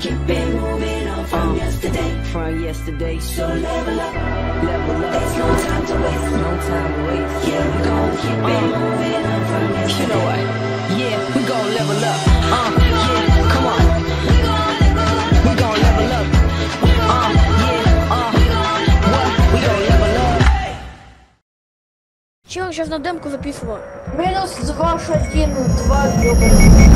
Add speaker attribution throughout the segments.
Speaker 1: keep moving on from uh, yesterday.
Speaker 2: From yesterday.
Speaker 1: So level up,
Speaker 2: level up.
Speaker 1: There's no time to waste.
Speaker 2: No time to waste.
Speaker 1: Yeah, we gon' keep uh, it moving on from yesterday.
Speaker 2: You know what? Yeah, we gon' level up. Uh, yeah, come on. We gon' level up. Uh, yeah, uh. We gon' level up.
Speaker 3: Чувак сейчас на демку записывал. Минус 2, 1, 2,
Speaker 4: 3.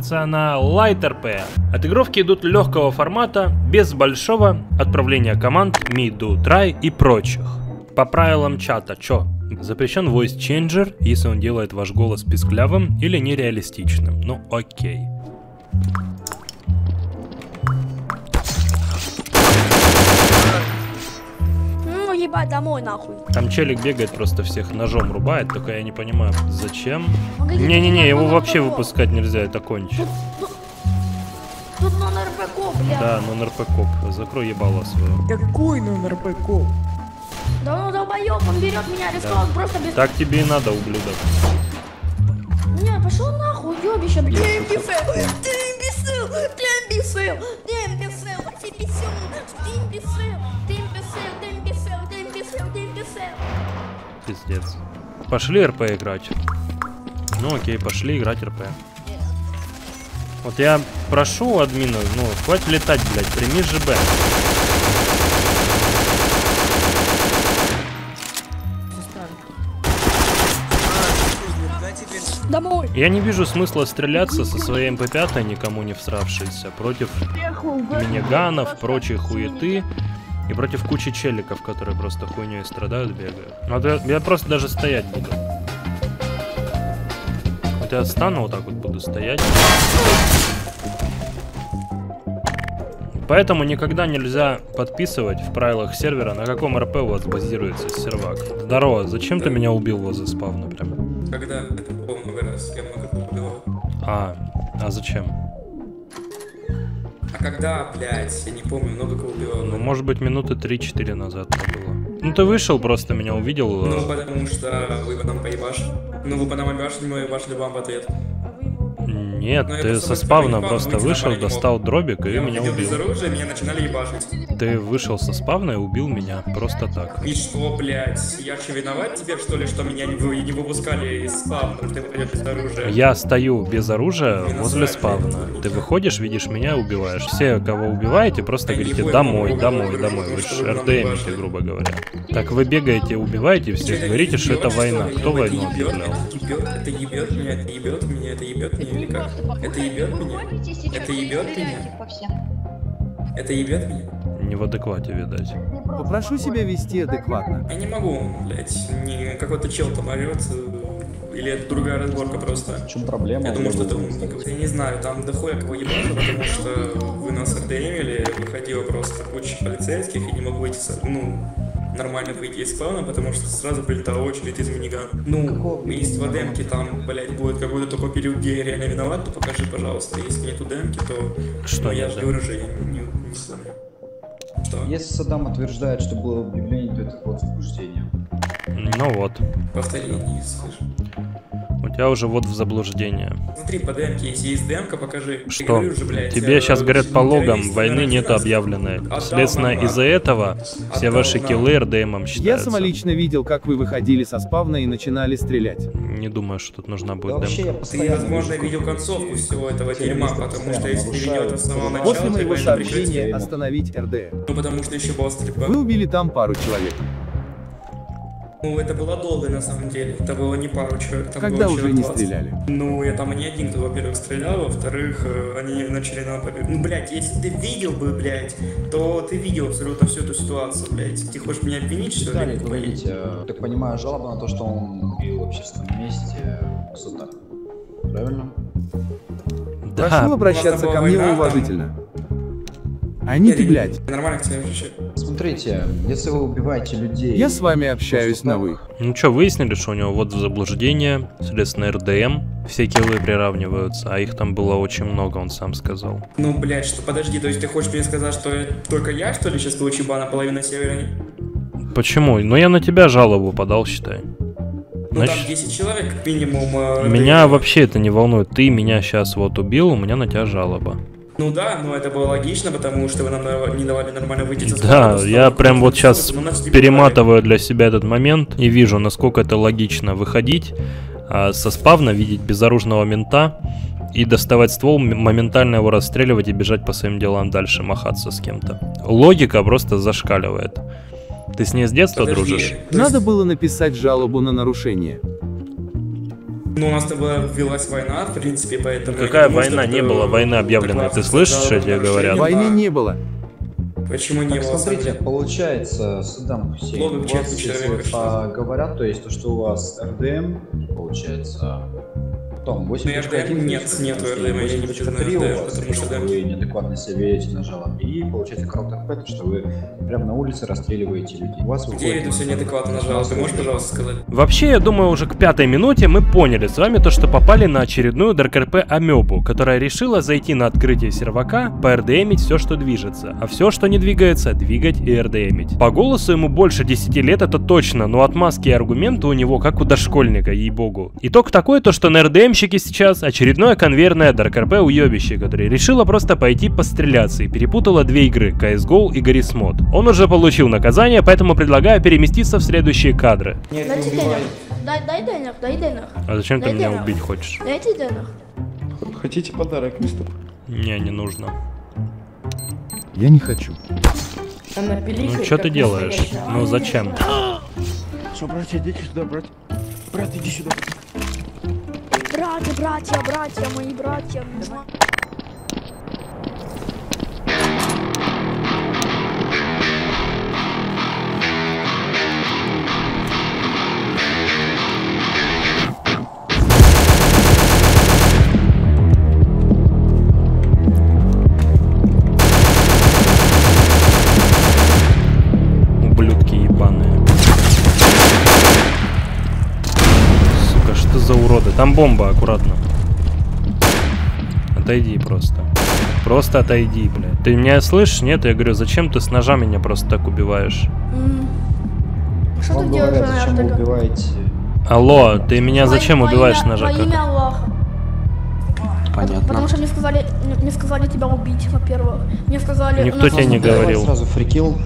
Speaker 4: Базируется на Light РП. Отыгровки идут легкого формата, без большого отправления команд, me, do, try и прочих. По правилам чата, чё? Запрещен voice changer, если он делает ваш голос писклявым или нереалистичным. Ну окей.
Speaker 3: Ебать, домой нахуй.
Speaker 4: Там челик бегает, просто всех ножом рубает, только я не понимаю, зачем. Не-не-не, его
Speaker 3: надо
Speaker 4: вообще выпускать нельзя, это кончено.
Speaker 3: Тут надо РПК, бля.
Speaker 4: Да, но НРП-коп, закрой ебало свое.
Speaker 5: Какой номер ПК?
Speaker 3: Да ну долбоёб, он берет меня, рискал, он просто без...
Speaker 4: Так тебе и надо, ублюдок.
Speaker 3: Не, пошел нахуй, ёбище, бля. Ты имбецил, ты имбецил, ты имбецил, ты имбецил, ты имбецил, ты имбецил,
Speaker 4: Пиздец. Пошли РП играть. Ну окей, пошли играть РП. Вот я прошу админа, ну, хватит летать, блядь, прими ЖБ.
Speaker 3: Домой.
Speaker 4: Я не вижу смысла стреляться со своей МП5, никому не всравшейся, против миниганов, прочей хуеты и против кучи челиков, которые просто хуйней страдают, бегают. Вот я, я просто даже стоять буду. Вот я стану вот так вот буду стоять. Поэтому никогда нельзя подписывать в правилах сервера, на каком РП у вас базируется сервак. Здорово, зачем ты меня убил возле спавна прям?
Speaker 6: Когда это много раз, я много.
Speaker 4: А, а зачем?
Speaker 6: А когда, блядь, я не помню, много кого убивал.
Speaker 4: Ну, может быть, минуты 3-4 назад это было. Ну, ты вышел, просто меня увидел.
Speaker 6: Ну,
Speaker 4: э,
Speaker 6: потому что вы нам поебашили. Ну, вы по нам ебашили, мы ебашили вам в ответ.
Speaker 4: Нет,
Speaker 6: Ну, я
Speaker 4: ты со спавна просто вышел, достал дробик и
Speaker 6: я
Speaker 4: меня
Speaker 6: без
Speaker 4: убил.
Speaker 6: оружия, меня начинали ебашить.
Speaker 4: Ты вышел со спавна и убил меня просто так.
Speaker 6: И что, блядь, я что, виноват теперь, что ли, что меня не, вы, не выпускали из спавна, потому что я без оружия?
Speaker 4: Я стою без оружия
Speaker 6: Мне
Speaker 4: возле спавна. Ты выходишь, видишь меня и убиваешь. Все, кого убиваете, просто
Speaker 6: не
Speaker 4: говорите домой, домой, домой.
Speaker 6: вы,
Speaker 4: же РДМите, грубо говоря. Так вы бегаете, убиваете всех,
Speaker 6: это
Speaker 4: говорите, что это война. Кто войну объявлял?
Speaker 6: Это ебет меня, это ебет меня, это ебет меня или как? Это ебет меня? Это ебет меня? Это ебет меня?
Speaker 4: Не в адеквате, видать.
Speaker 5: Попрошу себя вести адекватно.
Speaker 6: Я не могу, блядь, не какой-то чел там орёт, э, или это другая разборка просто.
Speaker 7: В чем проблема?
Speaker 6: Я думаю, что это умник. Я не знаю, там дохуя кого ебашу, потому что вы нас РДМили, выходила просто куча полицейских, и не могу выйти, с- ну, нормально выйти из спавна, потому что сразу прилетала очередь из миниган. Ну, если в демке там, блядь, будет какой-то такой период, где я реально виноват, то покажи, пожалуйста. Если нету демки, то...
Speaker 4: Что
Speaker 6: ну, я же говорю же, я не, не помню. Что?
Speaker 7: Если Саддам утверждает, что было объявление, то это ход заблуждения.
Speaker 4: Ну вот.
Speaker 6: Повтори, не слышу.
Speaker 4: Тебя уже вот в заблуждение.
Speaker 6: Смотри, по демке, если есть демка, покажи. Я
Speaker 4: Что?
Speaker 6: говорю же, блядь,
Speaker 4: Тебе
Speaker 6: э,
Speaker 4: сейчас говорят по логам, войны нет объявленной. Следственно,
Speaker 6: нам,
Speaker 4: из-за этого все
Speaker 6: Отдал
Speaker 4: ваши
Speaker 6: нам.
Speaker 4: киллы РДМом
Speaker 5: Я
Speaker 4: считаются.
Speaker 5: самолично видел, как вы выходили со спавна и начинали стрелять.
Speaker 4: Не думаю, что тут нужна
Speaker 7: Да
Speaker 4: будет
Speaker 7: вообще я
Speaker 4: демка.
Speaker 6: Ты, возможно, видел концовку всего этого дерьма, потому что если ты видел это с самого начала,
Speaker 5: После
Speaker 6: то
Speaker 5: моего сообщения остановить РД.
Speaker 6: Ну, потому что еще была стрельба.
Speaker 5: Вы убили там пару человек.
Speaker 6: Ну, это было долго, на самом деле. Это было не пару человек, там
Speaker 5: Когда
Speaker 6: было
Speaker 5: уже
Speaker 6: человек
Speaker 5: не
Speaker 6: 20.
Speaker 5: стреляли?
Speaker 6: Ну, я там не один, кто, во-первых, стрелял, во-вторых, э, они начали нам побегать. Ну, блядь, если ты видел бы, блядь, то ты видел абсолютно всю эту ситуацию, блядь. Ты хочешь меня обвинить, что ли?
Speaker 7: говорите, э, так понимаю, жалоба на то, что он убил в общественном месте э. Правильно?
Speaker 5: Прошу
Speaker 4: Да,
Speaker 5: обращаться
Speaker 6: была
Speaker 5: ко мне
Speaker 6: война, там-
Speaker 5: уважительно. Они ты, блядь.
Speaker 6: Нормально к тебе вообще.
Speaker 7: Смотрите, если вы убиваете людей...
Speaker 5: Я с вами общаюсь на вы.
Speaker 4: Ну что, выяснили, что у него вот заблуждение, соответственно, РДМ, все киллы приравниваются, а их там было очень много, он сам сказал.
Speaker 6: Ну, блядь, что подожди, то есть ты хочешь мне сказать, что только я, что ли, сейчас получу бана половина севера?
Speaker 4: Почему? Ну я на тебя жалобу подал, считай.
Speaker 6: Ну,
Speaker 4: Значит,
Speaker 6: там 10 человек, как минимум. э,
Speaker 4: Меня вообще это не волнует. Ты меня сейчас вот убил, у меня на тебя жалоба.
Speaker 6: Ну да, но это было логично, потому что вы нам не давали нормально выйти со
Speaker 4: Да, я прям вот сейчас перематываю для себя этот момент и вижу, насколько это логично выходить а, со спавна, видеть безоружного мента и доставать ствол, моментально его расстреливать и бежать по своим делам дальше, махаться с кем-то. Логика просто зашкаливает. Ты с ней с детства
Speaker 6: Подожди,
Speaker 4: дружишь?
Speaker 5: Надо было написать жалобу на нарушение.
Speaker 6: Ну, у нас велась война, в принципе, поэтому...
Speaker 4: Какая
Speaker 6: не думаю,
Speaker 4: война? Не было войны объявленной.
Speaker 6: доклад
Speaker 4: Ты слышишь, что тебе говорят?
Speaker 5: Войны не было.
Speaker 6: Почему не
Speaker 7: Так,
Speaker 6: было?
Speaker 7: смотрите, получается, Саддам Хусейн, у вас, если а, говорят, то есть то, что у вас РДМ, получается, Том, 8.1,
Speaker 6: RDM нет,
Speaker 7: то есть,
Speaker 6: нету
Speaker 7: то есть,
Speaker 6: RDM, я не
Speaker 7: 8.3 у
Speaker 6: знаю,
Speaker 7: вас,
Speaker 6: потому что, да.
Speaker 7: вы неадекватно себя ведете на жалобе, и получается крот РП, то, что вы прямо на улице расстреливаете людей. У вас
Speaker 6: Где иду все неадекватно
Speaker 7: на
Speaker 6: нажал? Ты можешь, пожалуйста, сказать?
Speaker 4: Вообще, я думаю, уже к пятой минуте мы поняли с вами то, что попали на очередную ДРКРП Амебу, которая решила зайти на открытие сервака, поРДМить все, что движется, а все, что не двигается, двигать и РДМить. По голосу ему больше 10 лет, это точно, но отмазки и аргументы у него как у дошкольника, ей-богу. Итог такой, то что на РДМщике сейчас очередное конвейерное ДРКРП уебище, которое решило просто пойти постреляться и перепутала две игры, CSGO и Garry's Mod. Он уже получил наказание, поэтому предлагаю переместиться в следующие кадры.
Speaker 3: Дайте денег. Дай, дай денег, дай денег.
Speaker 4: А зачем ты
Speaker 3: Дай
Speaker 4: меня
Speaker 3: денег.
Speaker 4: убить хочешь?
Speaker 3: Дайте денег.
Speaker 8: Хотите подарок, мистер?
Speaker 4: Не, не нужно.
Speaker 5: Я не хочу.
Speaker 4: Ну что ты делаешь? Ну зачем?
Speaker 8: Что, братья, идите сюда, брат. Брат, иди сюда.
Speaker 3: Братья, братья, братья, мои братья.
Speaker 4: Ублюдки Там бомба, аккуратно. Отойди просто. Просто отойди, блядь. Ты меня слышишь? Нет? Я говорю, зачем ты с ножа меня просто так убиваешь?
Speaker 3: М. Что
Speaker 7: Вам
Speaker 3: ты делаешь,
Speaker 7: говорят, зачем вы убиваете...
Speaker 4: Алло, ты меня зачем
Speaker 3: Во- во
Speaker 4: убиваешь с
Speaker 3: имя-
Speaker 4: ножа?
Speaker 3: Во
Speaker 4: Как?
Speaker 3: имя Аллаха.
Speaker 7: Понятно.
Speaker 3: Потому что мне сказали, мне- сказали тебя убить, во-первых. Мне сказали...
Speaker 4: Никто тебе не говорил.
Speaker 7: Сразу фрикил.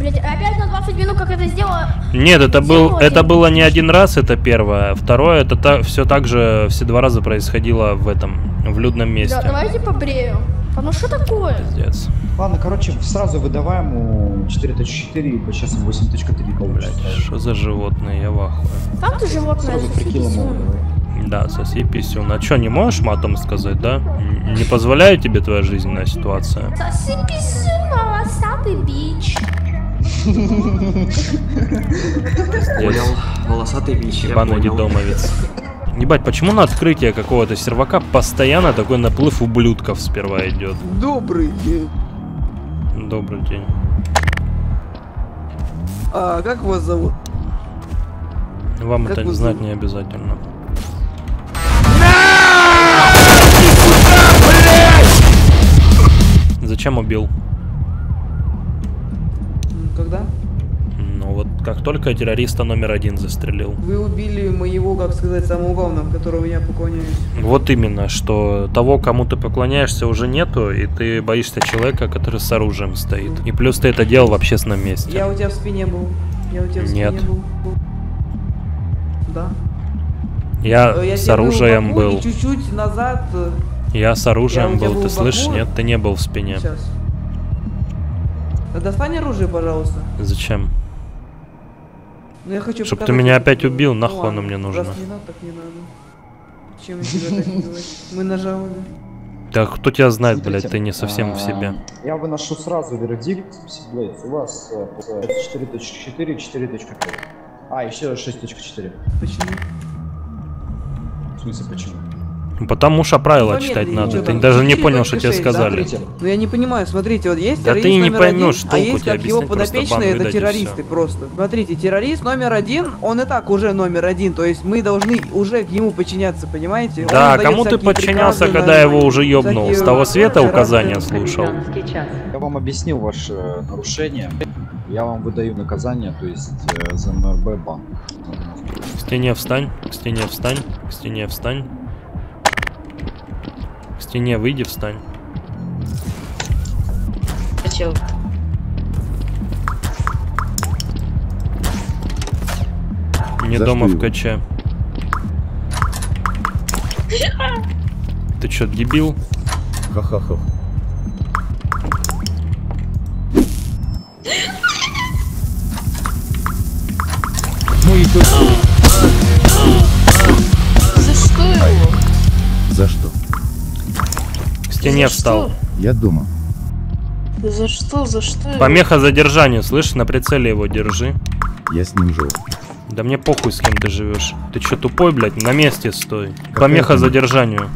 Speaker 3: Блять, опять на 20 минут, как это сделала.
Speaker 4: Нет, это был, это было не один раз, это первое. Второе, это та, все так же, все два раза происходило в этом, в людном месте.
Speaker 3: Да, давайте побрею. А ну что такое?
Speaker 4: Пиздец.
Speaker 7: Ладно, короче, сразу выдаваем ему 4.4, ибо сейчас ему 8.3 получится.
Speaker 4: Блядь, что за животные, я в ахуе.
Speaker 3: Сам ты животное.
Speaker 7: Сразу его выдавай.
Speaker 4: Да, соси писюн. А что, не можешь матом сказать, да? Не позволяет тебе твоя жизненная ситуация?
Speaker 3: Соси писюн, волосатый бич.
Speaker 4: Понял.
Speaker 9: волосатый бич,
Speaker 4: Ебаный детдомовец. Ебать, почему на открытие какого-то сервака постоянно такой наплыв ублюдков сперва идет?
Speaker 8: Добрый день.
Speaker 4: Добрый день.
Speaker 8: А как вас зовут?
Speaker 4: Вам
Speaker 8: Как
Speaker 4: это знать
Speaker 8: зовут?
Speaker 4: не обязательно. Зачем убил?
Speaker 8: Когда?
Speaker 4: Ну вот как только террориста номер один застрелил.
Speaker 8: Вы убили моего, как сказать, самого главного, которого я поклоняюсь.
Speaker 4: Вот именно, что того, кому ты поклоняешься, уже нету, и ты боишься человека, который с оружием стоит. И плюс ты это делал в общественном месте.
Speaker 8: Я у тебя в спине был. Я у тебя в спине
Speaker 4: Нет.
Speaker 8: был. Да.
Speaker 4: Я
Speaker 8: Э, я
Speaker 4: с оружием был.
Speaker 8: Чуть-чуть назад. э,
Speaker 4: Я с
Speaker 8: Я
Speaker 4: оружием
Speaker 8: тебя
Speaker 4: был,
Speaker 8: был
Speaker 4: ты слышишь? Нет, ты не был в спине.
Speaker 8: Сейчас. Э, Достань оружие, пожалуйста.
Speaker 4: Зачем?
Speaker 8: Ну я хочу
Speaker 4: Чтоб ты меня опять убил, нахуй
Speaker 8: Ну
Speaker 4: оно мне нужно?
Speaker 8: Раз не надо, так не надо. Чем я тебе опять убивать? Мы на жалобе.
Speaker 4: Да кто тебя знает,
Speaker 7: Смотрите,
Speaker 4: блядь, ты не совсем в
Speaker 7: а,
Speaker 4: себе.
Speaker 7: Я выношу сразу вердикт. Блять, у вас э, 4.4, 4.5. А, еще 6.4.
Speaker 8: Почему?
Speaker 7: В смысле, почему?
Speaker 4: Потому что правила
Speaker 8: Помедленнее
Speaker 4: читать надо. Ты даже не понял, что тебе сказали.
Speaker 8: Ну я не понимаю, смотрите, вот есть
Speaker 4: Да ты не
Speaker 8: номер
Speaker 4: поймешь
Speaker 8: а есть как его подопечные, это террористы просто. Смотрите, террорист номер один, он и так уже номер один, то есть мы должны уже ему подчиняться, понимаете? Он
Speaker 4: Да, кому ты подчинялся, когда его уже ёбнул? С того света указания слушал?
Speaker 7: я вам объяснил ваше нарушение. Я вам выдаю наказание, то есть э, за МРБ бан.
Speaker 4: К стене встань, к стене встань, к стене встань. К стене выйди, встань. Не
Speaker 5: За
Speaker 4: дома в? КЧ. Ты чё, дебил?
Speaker 5: Ха-ха-ха.
Speaker 4: Стене
Speaker 9: За
Speaker 4: встал.
Speaker 9: что?
Speaker 5: Я дома.
Speaker 9: За что? За что?
Speaker 4: Помеха задержанию, слышь, на прицеле его держи.
Speaker 5: Я с ним живу.
Speaker 4: Да мне похуй, с кем ты живешь. Ты чё, тупой, блядь? На месте стой.
Speaker 5: Какая
Speaker 4: Помеха
Speaker 5: помеха?
Speaker 4: задержанию.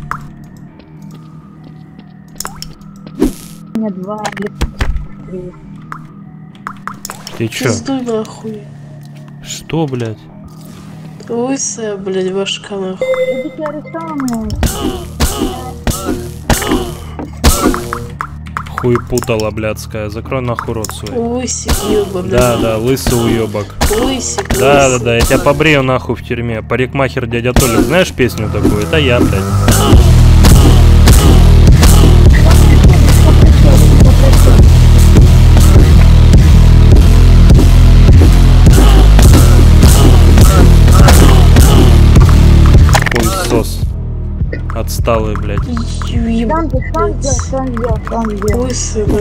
Speaker 4: Ты чё?
Speaker 9: Пиздуй нахуй.
Speaker 4: Что, блядь?
Speaker 9: Лысая, блядь, башка нахуй.
Speaker 4: Хуй путала, блядская. Закрой нахуй рот свой.
Speaker 9: Лысик ебаный.
Speaker 4: Да, да, лысый уебок.
Speaker 9: Лысик,
Speaker 4: Да, да, да, я тебя побрею нахуй в тюрьме. Парикмахер дядя Толик, знаешь песню такую? Это я, блядь. Отсталый, блядь.
Speaker 9: Блядь,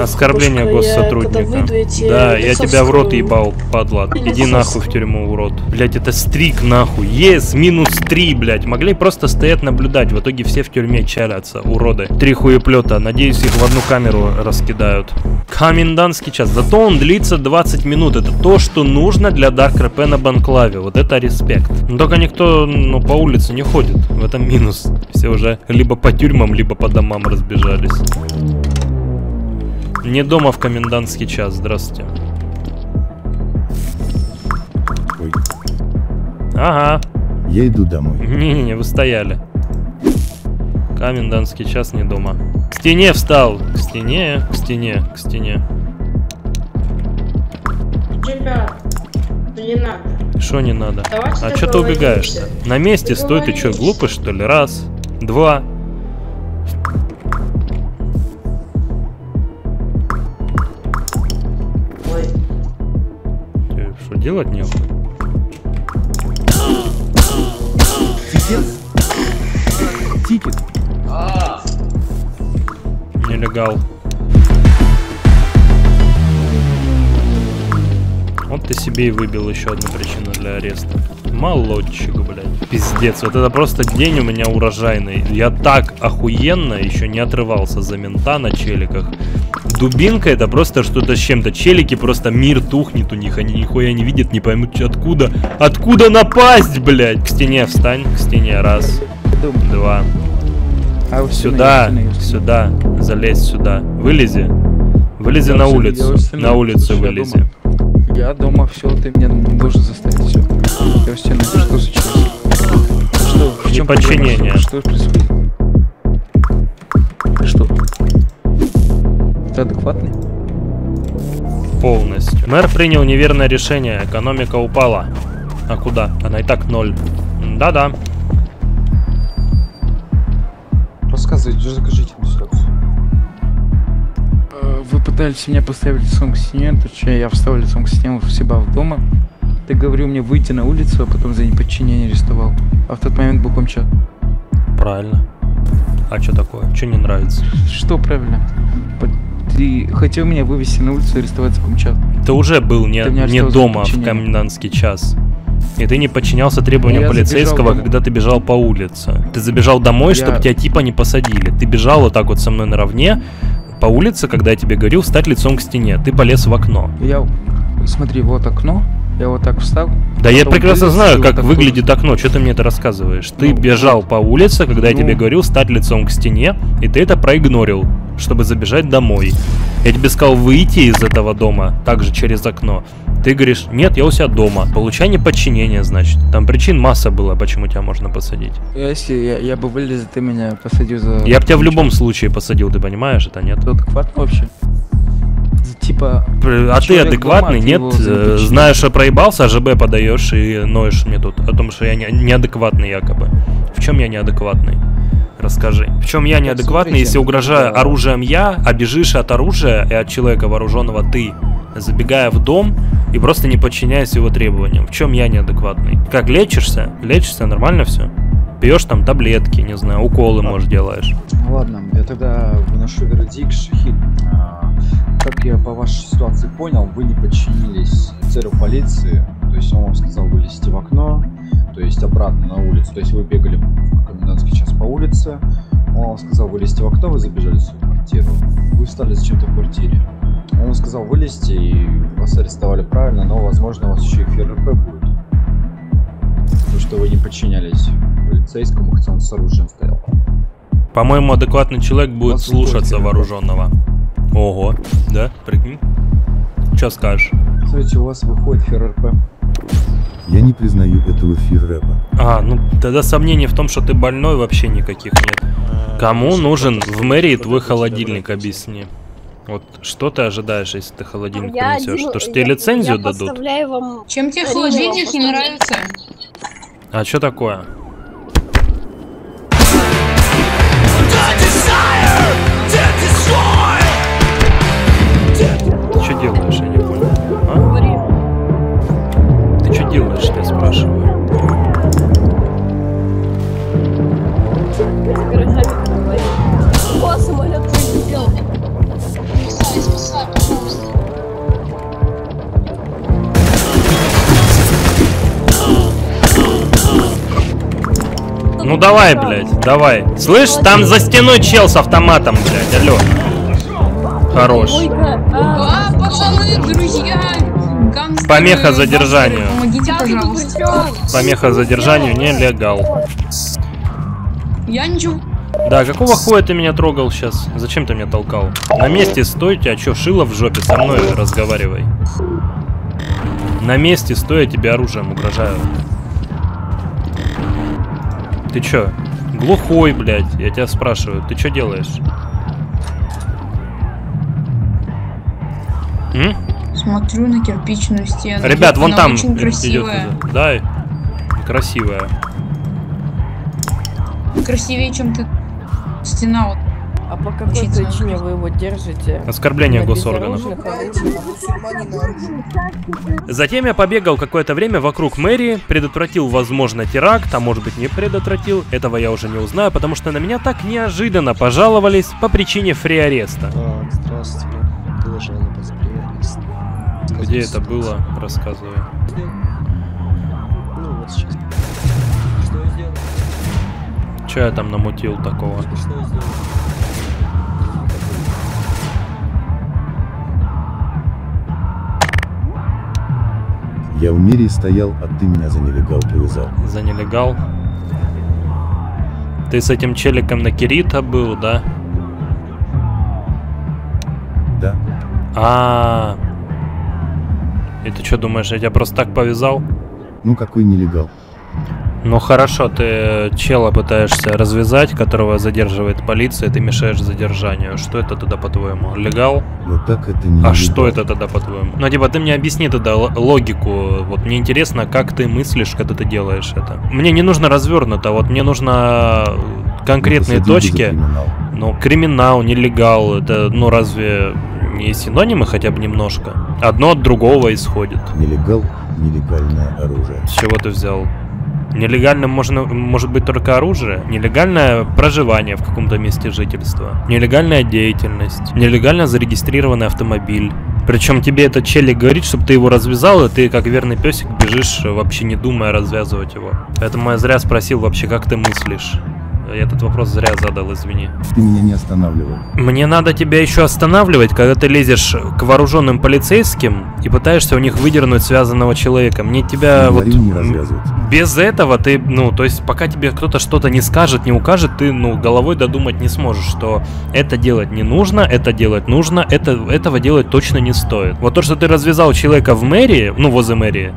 Speaker 4: Оскорбление госсотрудника. Да, я тебя в рот ебал, падла. Иди нахуй в тюрьму, урод. Блять, это стрик нахуй. Ес, минус три, блять. Могли просто стоять наблюдать. В итоге все в тюрьме чалятся, уроды. Три хуеплета. Надеюсь, их в одну камеру раскидают. Комендантский час. Зато он длится 20 минут. Это то, что нужно для Dark RP на Банклаве. Вот это респект. Но только никто ну, по улице не ходит. В этом минус. Все уже либо по тюрьмам, либо по домам разбежались. Не дома в комендантский час. Здравствуйте.
Speaker 5: Ой,
Speaker 4: Ага.
Speaker 5: я иду домой.
Speaker 4: Не-не-не, вы стояли. Комендантский час не дома. К стене встал. К стене, к стене, к стене.
Speaker 10: Ребят, не надо.
Speaker 4: Что не надо?
Speaker 10: Давайте
Speaker 4: А что ты убегаешь-то? На месте стой, ты что, глупый что ли? Раз, два. Ты Что делать нехуй?
Speaker 5: Тикет.
Speaker 4: Нелегал. Вот ты себе и выбил еще одну причину для ареста. Молодчик, блядь. Пиздец, вот это просто день у меня урожайный. Я так охуенно еще не отрывался за мента на челиках. Дубинка это просто что-то с чем-то. Челики просто мир тухнет у них. Они нихуя не видят, не поймут откуда. Откуда напасть, блядь? К стене встань, к стене. Раз, два.
Speaker 11: А
Speaker 4: Сюда, сюда, залезь сюда. Вылези. Вылези на улицу. На улицу вылези.
Speaker 11: Я дома, все, ты меня должен заставить все. Я у стены, что сейчас? Что? В чем
Speaker 4: Неподчинение.
Speaker 11: проблема? Что происходит? Что? Ты адекватный?
Speaker 4: Полностью. Мэр принял неверное решение. Экономика упала. А куда? Она и так ноль. Да-да.
Speaker 7: Рассказывайте, расскажите
Speaker 11: пытались меня поставить лицом к стене, точнее я встал лицом к стене у себя в дома. Ты говорил мне выйти на улицу, а потом за неподчинение арестовал. А в тот момент был комчат.
Speaker 4: Правильно. А что такое? Что не нравится?
Speaker 11: Что правильно? Ты хотел меня вывести на улицу и арестовать за комчат.
Speaker 4: Ты уже был не, не дома в комендантский час. И ты не подчинялся требованиям
Speaker 11: Я
Speaker 4: полицейского, когда ты бежал по улице. Ты забежал домой,
Speaker 11: Я-
Speaker 4: чтобы тебя типа не посадили. Ты бежал вот так вот со мной наравне по улице, когда я тебе говорил встать лицом к стене. Ты полез в окно.
Speaker 11: Я... Смотри, вот окно. Я вот так встал.
Speaker 4: Да я прекрасно
Speaker 11: вылез,
Speaker 4: знаю, как
Speaker 11: вот
Speaker 4: выглядит окно. Что ты мне это рассказываешь? Ты
Speaker 11: Ну,
Speaker 4: бежал по улице, когда я
Speaker 11: Ну.
Speaker 4: тебе говорил стать лицом к стене, и ты это проигнорил, чтобы забежать домой. Я тебе сказал выйти из этого дома, также через окно. Ты говоришь, нет, я у себя дома. Получай неподчинение, значит. Там причин масса было, почему тебя можно посадить.
Speaker 11: Если я, я бы вылез, ты меня посадил за...
Speaker 4: Я бы тебя в любом случае посадил, ты понимаешь, это нет?
Speaker 11: Ты адекватно вообще? Типа...
Speaker 4: А ты адекватный,
Speaker 11: ломает
Speaker 4: нет?
Speaker 11: его
Speaker 4: Э. Знаешь, что проебался, АЖБ подаешь и ноешь мне тут о том, что я не- неадекватный якобы. В чем я неадекватный? Расскажи. В чем я неадекватный,
Speaker 7: смотрите,
Speaker 4: если угрожаю
Speaker 7: да.
Speaker 4: оружием я, а бежишь от оружия и от человека вооруженного ты, забегая в дом и просто не подчиняясь его требованиям? В чем я неадекватный? Как лечишься? Лечишься, нормально все? Пьешь там таблетки, не знаю, уколы, может, делаешь.
Speaker 7: Ну ладно, я тогда выношу вердикт, Шахид. А, Как я по вашей ситуации понял, вы не подчинились офицеру полиции, то есть он вам сказал вылезти в окно, то есть обратно на улицу, то есть вы бегали комендантский час по улице, он вам сказал вылезти в окно, вы забежали в свою квартиру, вы встали зачем-то в квартире. Он вам сказал вылезти, и вас арестовали правильно, но, возможно, у вас еще и ФРП будет. Потому что вы не подчинялись полицейскому, хотя он с оружием стоял.
Speaker 4: По-моему, адекватный человек будет слушаться вооруженного. Ого, да? Прикинь. Че скажешь?
Speaker 7: Смотрите, у вас выходит ФРРП.
Speaker 12: Я не признаю этого фиррэпа.
Speaker 4: А, ну тогда сомнений в том, что ты больной, вообще никаких нет. Кому нужен в мэрии твой холодильник, объясни. Вот что ты ожидаешь, если ты холодильник
Speaker 9: Я
Speaker 4: принесешь?
Speaker 9: один-
Speaker 4: То, что тебе
Speaker 9: я-
Speaker 4: лицензию
Speaker 9: я
Speaker 4: дадут?
Speaker 9: вам...
Speaker 10: Чем тебе холодильник не нравится?
Speaker 4: А что такое? Спрашиваю?
Speaker 9: О, самолет прилетел.
Speaker 10: Спасай, спасай, пожалуйста.
Speaker 4: Ну давай, блядь, давай. Слышь, там за стеной чел с автоматом, блядь, алло. Хорош.
Speaker 10: А, пацаны, друзья!
Speaker 4: Помеха задержанию.
Speaker 10: Помогите, пожалуйста.
Speaker 4: Помеха задержанию нелегал.
Speaker 10: Я ничего...
Speaker 4: Да, какого хуя ты меня трогал сейчас? Зачем ты меня толкал? На месте стойте, а чё, шило в жопе, со мной разговаривай. На месте стой, я тебе оружием угрожаю. Ты чё? Глухой, блядь, я тебя спрашиваю, ты чё делаешь? М?
Speaker 10: Смотрю на кирпичную стену.
Speaker 4: Ребят, вон там
Speaker 10: очень
Speaker 4: идет
Speaker 10: красивая.
Speaker 4: туда. Да, красивая.
Speaker 10: Красивее, чем ты. Стена вот.
Speaker 8: А по какой
Speaker 10: Очень
Speaker 8: причине вы его держите?
Speaker 4: Оскорбление госорганов. Затем я побегал какое-то время вокруг мэрии, предотвратил, возможно, теракт, а может быть не предотвратил, этого я уже не узнаю, потому что на меня так неожиданно пожаловались по причине фри-ареста.
Speaker 13: Так, здравствуйте. Приарест.
Speaker 4: Где это было, рассказывай.
Speaker 13: Ну, вот сейчас. Что я сделал?
Speaker 4: Че я там намутил такого?
Speaker 13: Что я сделал?
Speaker 12: Я в мире стоял, а ты меня за нелегал повязал.
Speaker 4: За нелегал? Ты с этим челиком на Кирита был, да?
Speaker 12: Да?
Speaker 4: А. И ты что думаешь, я тебя просто так повязал?
Speaker 12: Ну какой нелегал?
Speaker 4: Ну хорошо, ты чела пытаешься развязать, которого задерживает полиция, ты мешаешь задержанию. Что это тогда по-твоему? Легал?
Speaker 12: Вот так это не
Speaker 4: А
Speaker 12: нелегал.
Speaker 4: что это тогда по-твоему? Ну типа ты мне объясни тогда логику. Вот мне интересно, как ты мыслишь, когда ты делаешь это. Мне не нужно развернуто, вот мне нужно э, конкретные
Speaker 12: Ну, бы за
Speaker 4: точки.
Speaker 12: криминал.
Speaker 4: Ну, криминал, нелегал, это, ну, разве не синонимы хотя бы немножко? Одно от другого исходит.
Speaker 12: Нелегал, нелегальное оружие.
Speaker 4: С чего ты взял? Нелегальным можно, может быть только оружие, нелегальное проживание в каком-то месте жительства, нелегальная деятельность, нелегально зарегистрированный автомобиль. Причем тебе этот челик говорит, чтобы ты его развязал, и ты как верный песик бежишь, вообще не думая развязывать его. Поэтому я зря спросил вообще, как ты мыслишь. Я этот вопрос зря задал, извини.
Speaker 12: Ты меня не останавливал.
Speaker 4: Мне надо тебя еще останавливать, когда ты лезешь к вооруженным полицейским и пытаешься у них выдернуть связанного человека. Мне тебя вот
Speaker 12: Говори, не
Speaker 4: без этого ты, ну, то есть пока тебе кто-то что-то не скажет, не укажет, ты, ну, головой додумать не сможешь, что это делать не нужно, это делать нужно, это, этого делать точно не стоит. Вот то, что ты развязал человека в мэрии, ну, возле мэрии,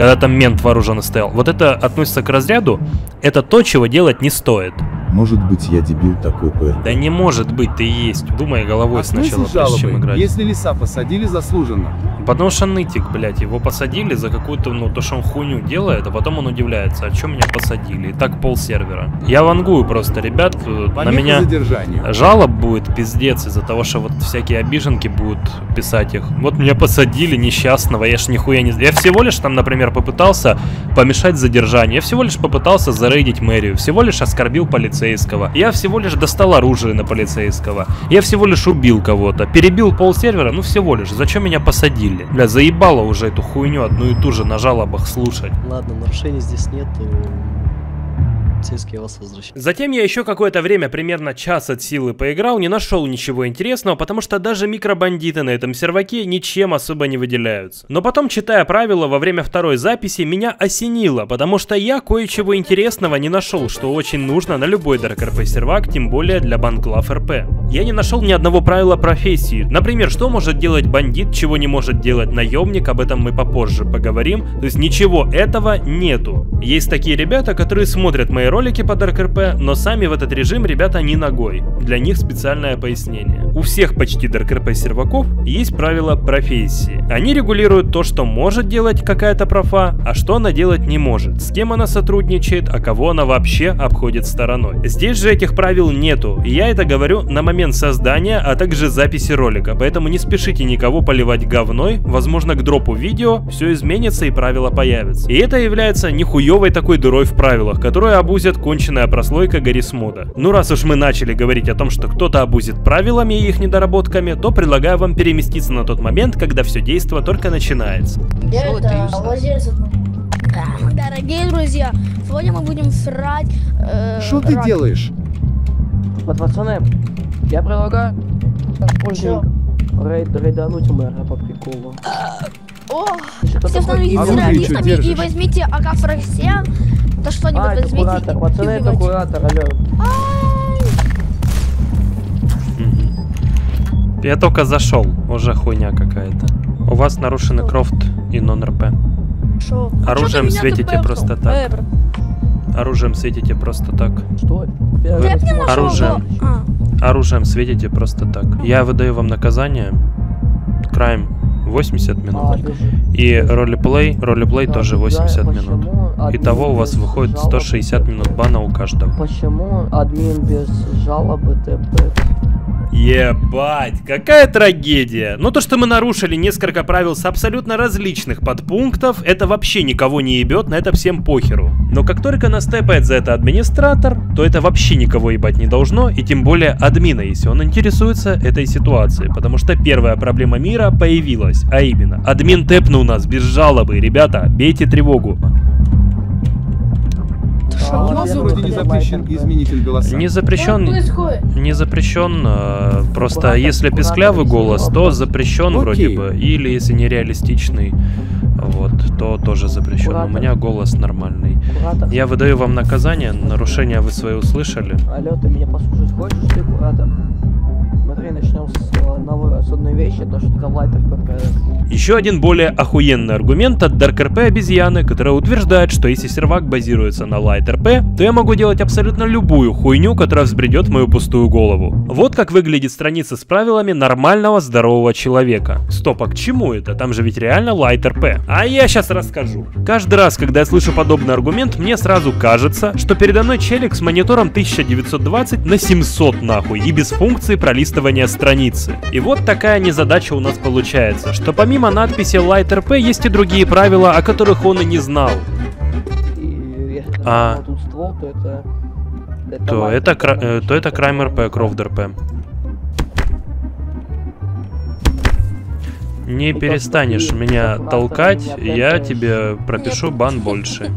Speaker 4: когда там мент вооруженный стоял, вот это относится к разряду, это то, чего делать не стоит.
Speaker 12: Может быть, я дебил такой ПР.
Speaker 4: Да не может быть, ты есть. Думай головой
Speaker 5: А
Speaker 4: сначала, прежде чем играть.
Speaker 5: если леса посадили заслуженно?
Speaker 4: Потому что нытик, блядь, его посадили за какую-то, ну, то, что он хуйню делает, а потом он удивляется, а чё меня посадили? И так пол сервера. Я вангую просто, ребят, э, на меня
Speaker 5: задержанию.
Speaker 4: жалоб будет пиздец из-за того, что вот всякие обиженки будут писать их. Вот меня посадили несчастного, я ж нихуя не... Я всего лишь там, например, попытался помешать задержанию, я всего лишь попытался зарейдить мэрию, всего лишь оскорбил полицейского, я всего лишь достал оружие на полицейского, я всего лишь убил кого-то, перебил пол сервера, ну всего лишь. Зачем меня посадили? Бля, заебало уже эту хуйню одну и ту же на жалобах слушать.
Speaker 13: Ладно, нарушений здесь нету. Полицейский вас возвращает.
Speaker 4: Затем я еще какое-то время, примерно час от силы поиграл, не нашел ничего интересного, потому что даже микробандиты на этом серваке ничем особо не выделяются. Но потом, читая правила во время второй записи, меня осенило, потому что я кое-чего интересного не нашел, что очень нужно на любой Dark RP сервак, тем более для банклав РП. Я не нашел ни одного правила профессии. Например, что может делать бандит, чего не может делать наемник, об этом мы попозже поговорим. То есть ничего этого нету. Есть такие ребята, которые смотрят мои ролики по Dark RP, но сами в этот режим ребята не ногой. Для них специальное пояснение. У всех почти RP серваков есть правила профессии. Они регулируют то, что может делать какая-то профа, а что она делать не может. С кем она сотрудничает, а кого она вообще обходит стороной. Здесь же этих правил нету. И я это говорю на момент создания, а также записи ролика. Поэтому не спешите никого поливать говной. Возможно, к дропу видео все изменится и правила появятся. И это является нихуевой такой дырой в правилах, которую обузит конченная прослойка Гаррисмода. Ну раз уж мы начали говорить о том, что кто-то обузит правилами и их недоработками, то предлагаю вам переместиться на тот момент, когда все действо только начинается.
Speaker 3: Это, владелец. Дорогие друзья, сегодня мы будем срать. э,
Speaker 5: Что ты
Speaker 3: рак.
Speaker 5: делаешь?
Speaker 8: Вот, пацаны, я предлагаю
Speaker 3: Чё?
Speaker 8: рейд, рейдануть мэра по приколу.
Speaker 3: О, все становитесь
Speaker 5: Оружие чё
Speaker 3: террористами и
Speaker 5: держишь?
Speaker 3: возьмите АК-47. Да что-нибудь
Speaker 8: А, это
Speaker 3: возьмите.
Speaker 8: куратор,
Speaker 3: и
Speaker 8: пацаны, это куратор, алло.
Speaker 4: Я только зашел, уже хуйня какая-то. У вас нарушены крофт и нон-РП.
Speaker 3: А
Speaker 4: Оружием светите просто так. Оружием светите просто так.
Speaker 8: Что?
Speaker 4: Оружием.
Speaker 3: А,
Speaker 4: Оружием светите просто так. Я выдаю вам наказание. Крайм 80
Speaker 8: А,
Speaker 4: минут. И ролеплей, ролеплей тоже 80 минут. Итого у вас выходит 160 минут бана у каждого.
Speaker 8: Почему админ без жалобы ТП?
Speaker 4: Ебать, какая трагедия. Ну то, что мы нарушили несколько правил с абсолютно различных подпунктов, это вообще никого не ебет, на это всем похеру. Но как только нас тэпает за это администратор, то это вообще никого ебать не должно, и тем более админа, если он интересуется этой ситуацией. Потому что первая проблема мира появилась, а именно, админ тэпнул нас без жалобы, ребята, бейте тревогу.
Speaker 5: А у нас вроде не запрещен изменитель голоса.
Speaker 4: Не запрещен,
Speaker 3: происходит?
Speaker 4: не запрещен, э, просто если песклявый голос, то запрещен вроде бы, или если нереалистичный, вот, то тоже запрещен. У меня голос нормальный. Я выдаю вам наказание, нарушения вы свои услышали.
Speaker 8: Алло, ты меня послушать хочешь, ты куратор? Смотри, начнем с новой с одной вещи, то что там лайтер ПП.
Speaker 4: Еще один более охуенный аргумент от Dark RP обезьяны, которая утверждает, что если сервак базируется на Light RP, то я могу делать абсолютно любую хуйню, которая взбредет мою пустую голову. Вот как выглядит страница с правилами нормального здорового человека. Стоп, а к чему это? Там же ведь реально Light RP. А я сейчас расскажу. Каждый раз, когда я слышу подобный аргумент, мне сразу кажется, что передо мной челик с монитором 1920 на 700 нахуй и без функции пролистывания страницы. И вот такая незадача у нас получается, что помимо надписи Light RP есть и другие правила, о которых он и не знал.
Speaker 8: И если
Speaker 4: А.
Speaker 8: а. тут ствол, то это... это
Speaker 4: То это, кра- э, то это Crime RP, Croft RP. Не перестанешь меня толкать, я тебе пропишу бан больше.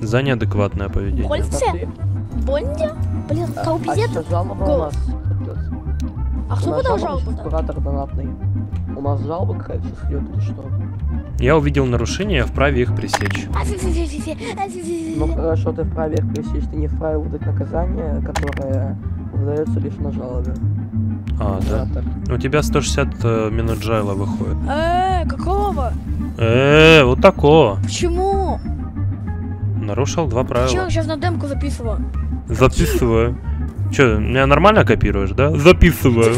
Speaker 4: За неадекватное поведение.
Speaker 3: Кольце? Бонде? Блин,
Speaker 8: А,
Speaker 3: колбезет?
Speaker 8: сейчас
Speaker 3: А кто подал
Speaker 8: жалоба
Speaker 3: жалобу?
Speaker 8: Куратор донатный. У нас жалоба какая-то сейчас идет или что?
Speaker 4: Я увидел нарушения, вправе их пресечь.
Speaker 8: Ну хорошо, ты вправе их пресечь, ты не вправе выдать наказание, которое выдается лишь на жалобе.
Speaker 4: А, да? У тебя 160 э, минут джайла выходит.
Speaker 3: Э, какого?
Speaker 4: Э, вот такого.
Speaker 3: Почему?
Speaker 4: Нарушил два
Speaker 3: Че,
Speaker 4: правила.
Speaker 3: сейчас на демку записываю.
Speaker 4: Записываю. Че, меня нормально копируешь, да? Записываю.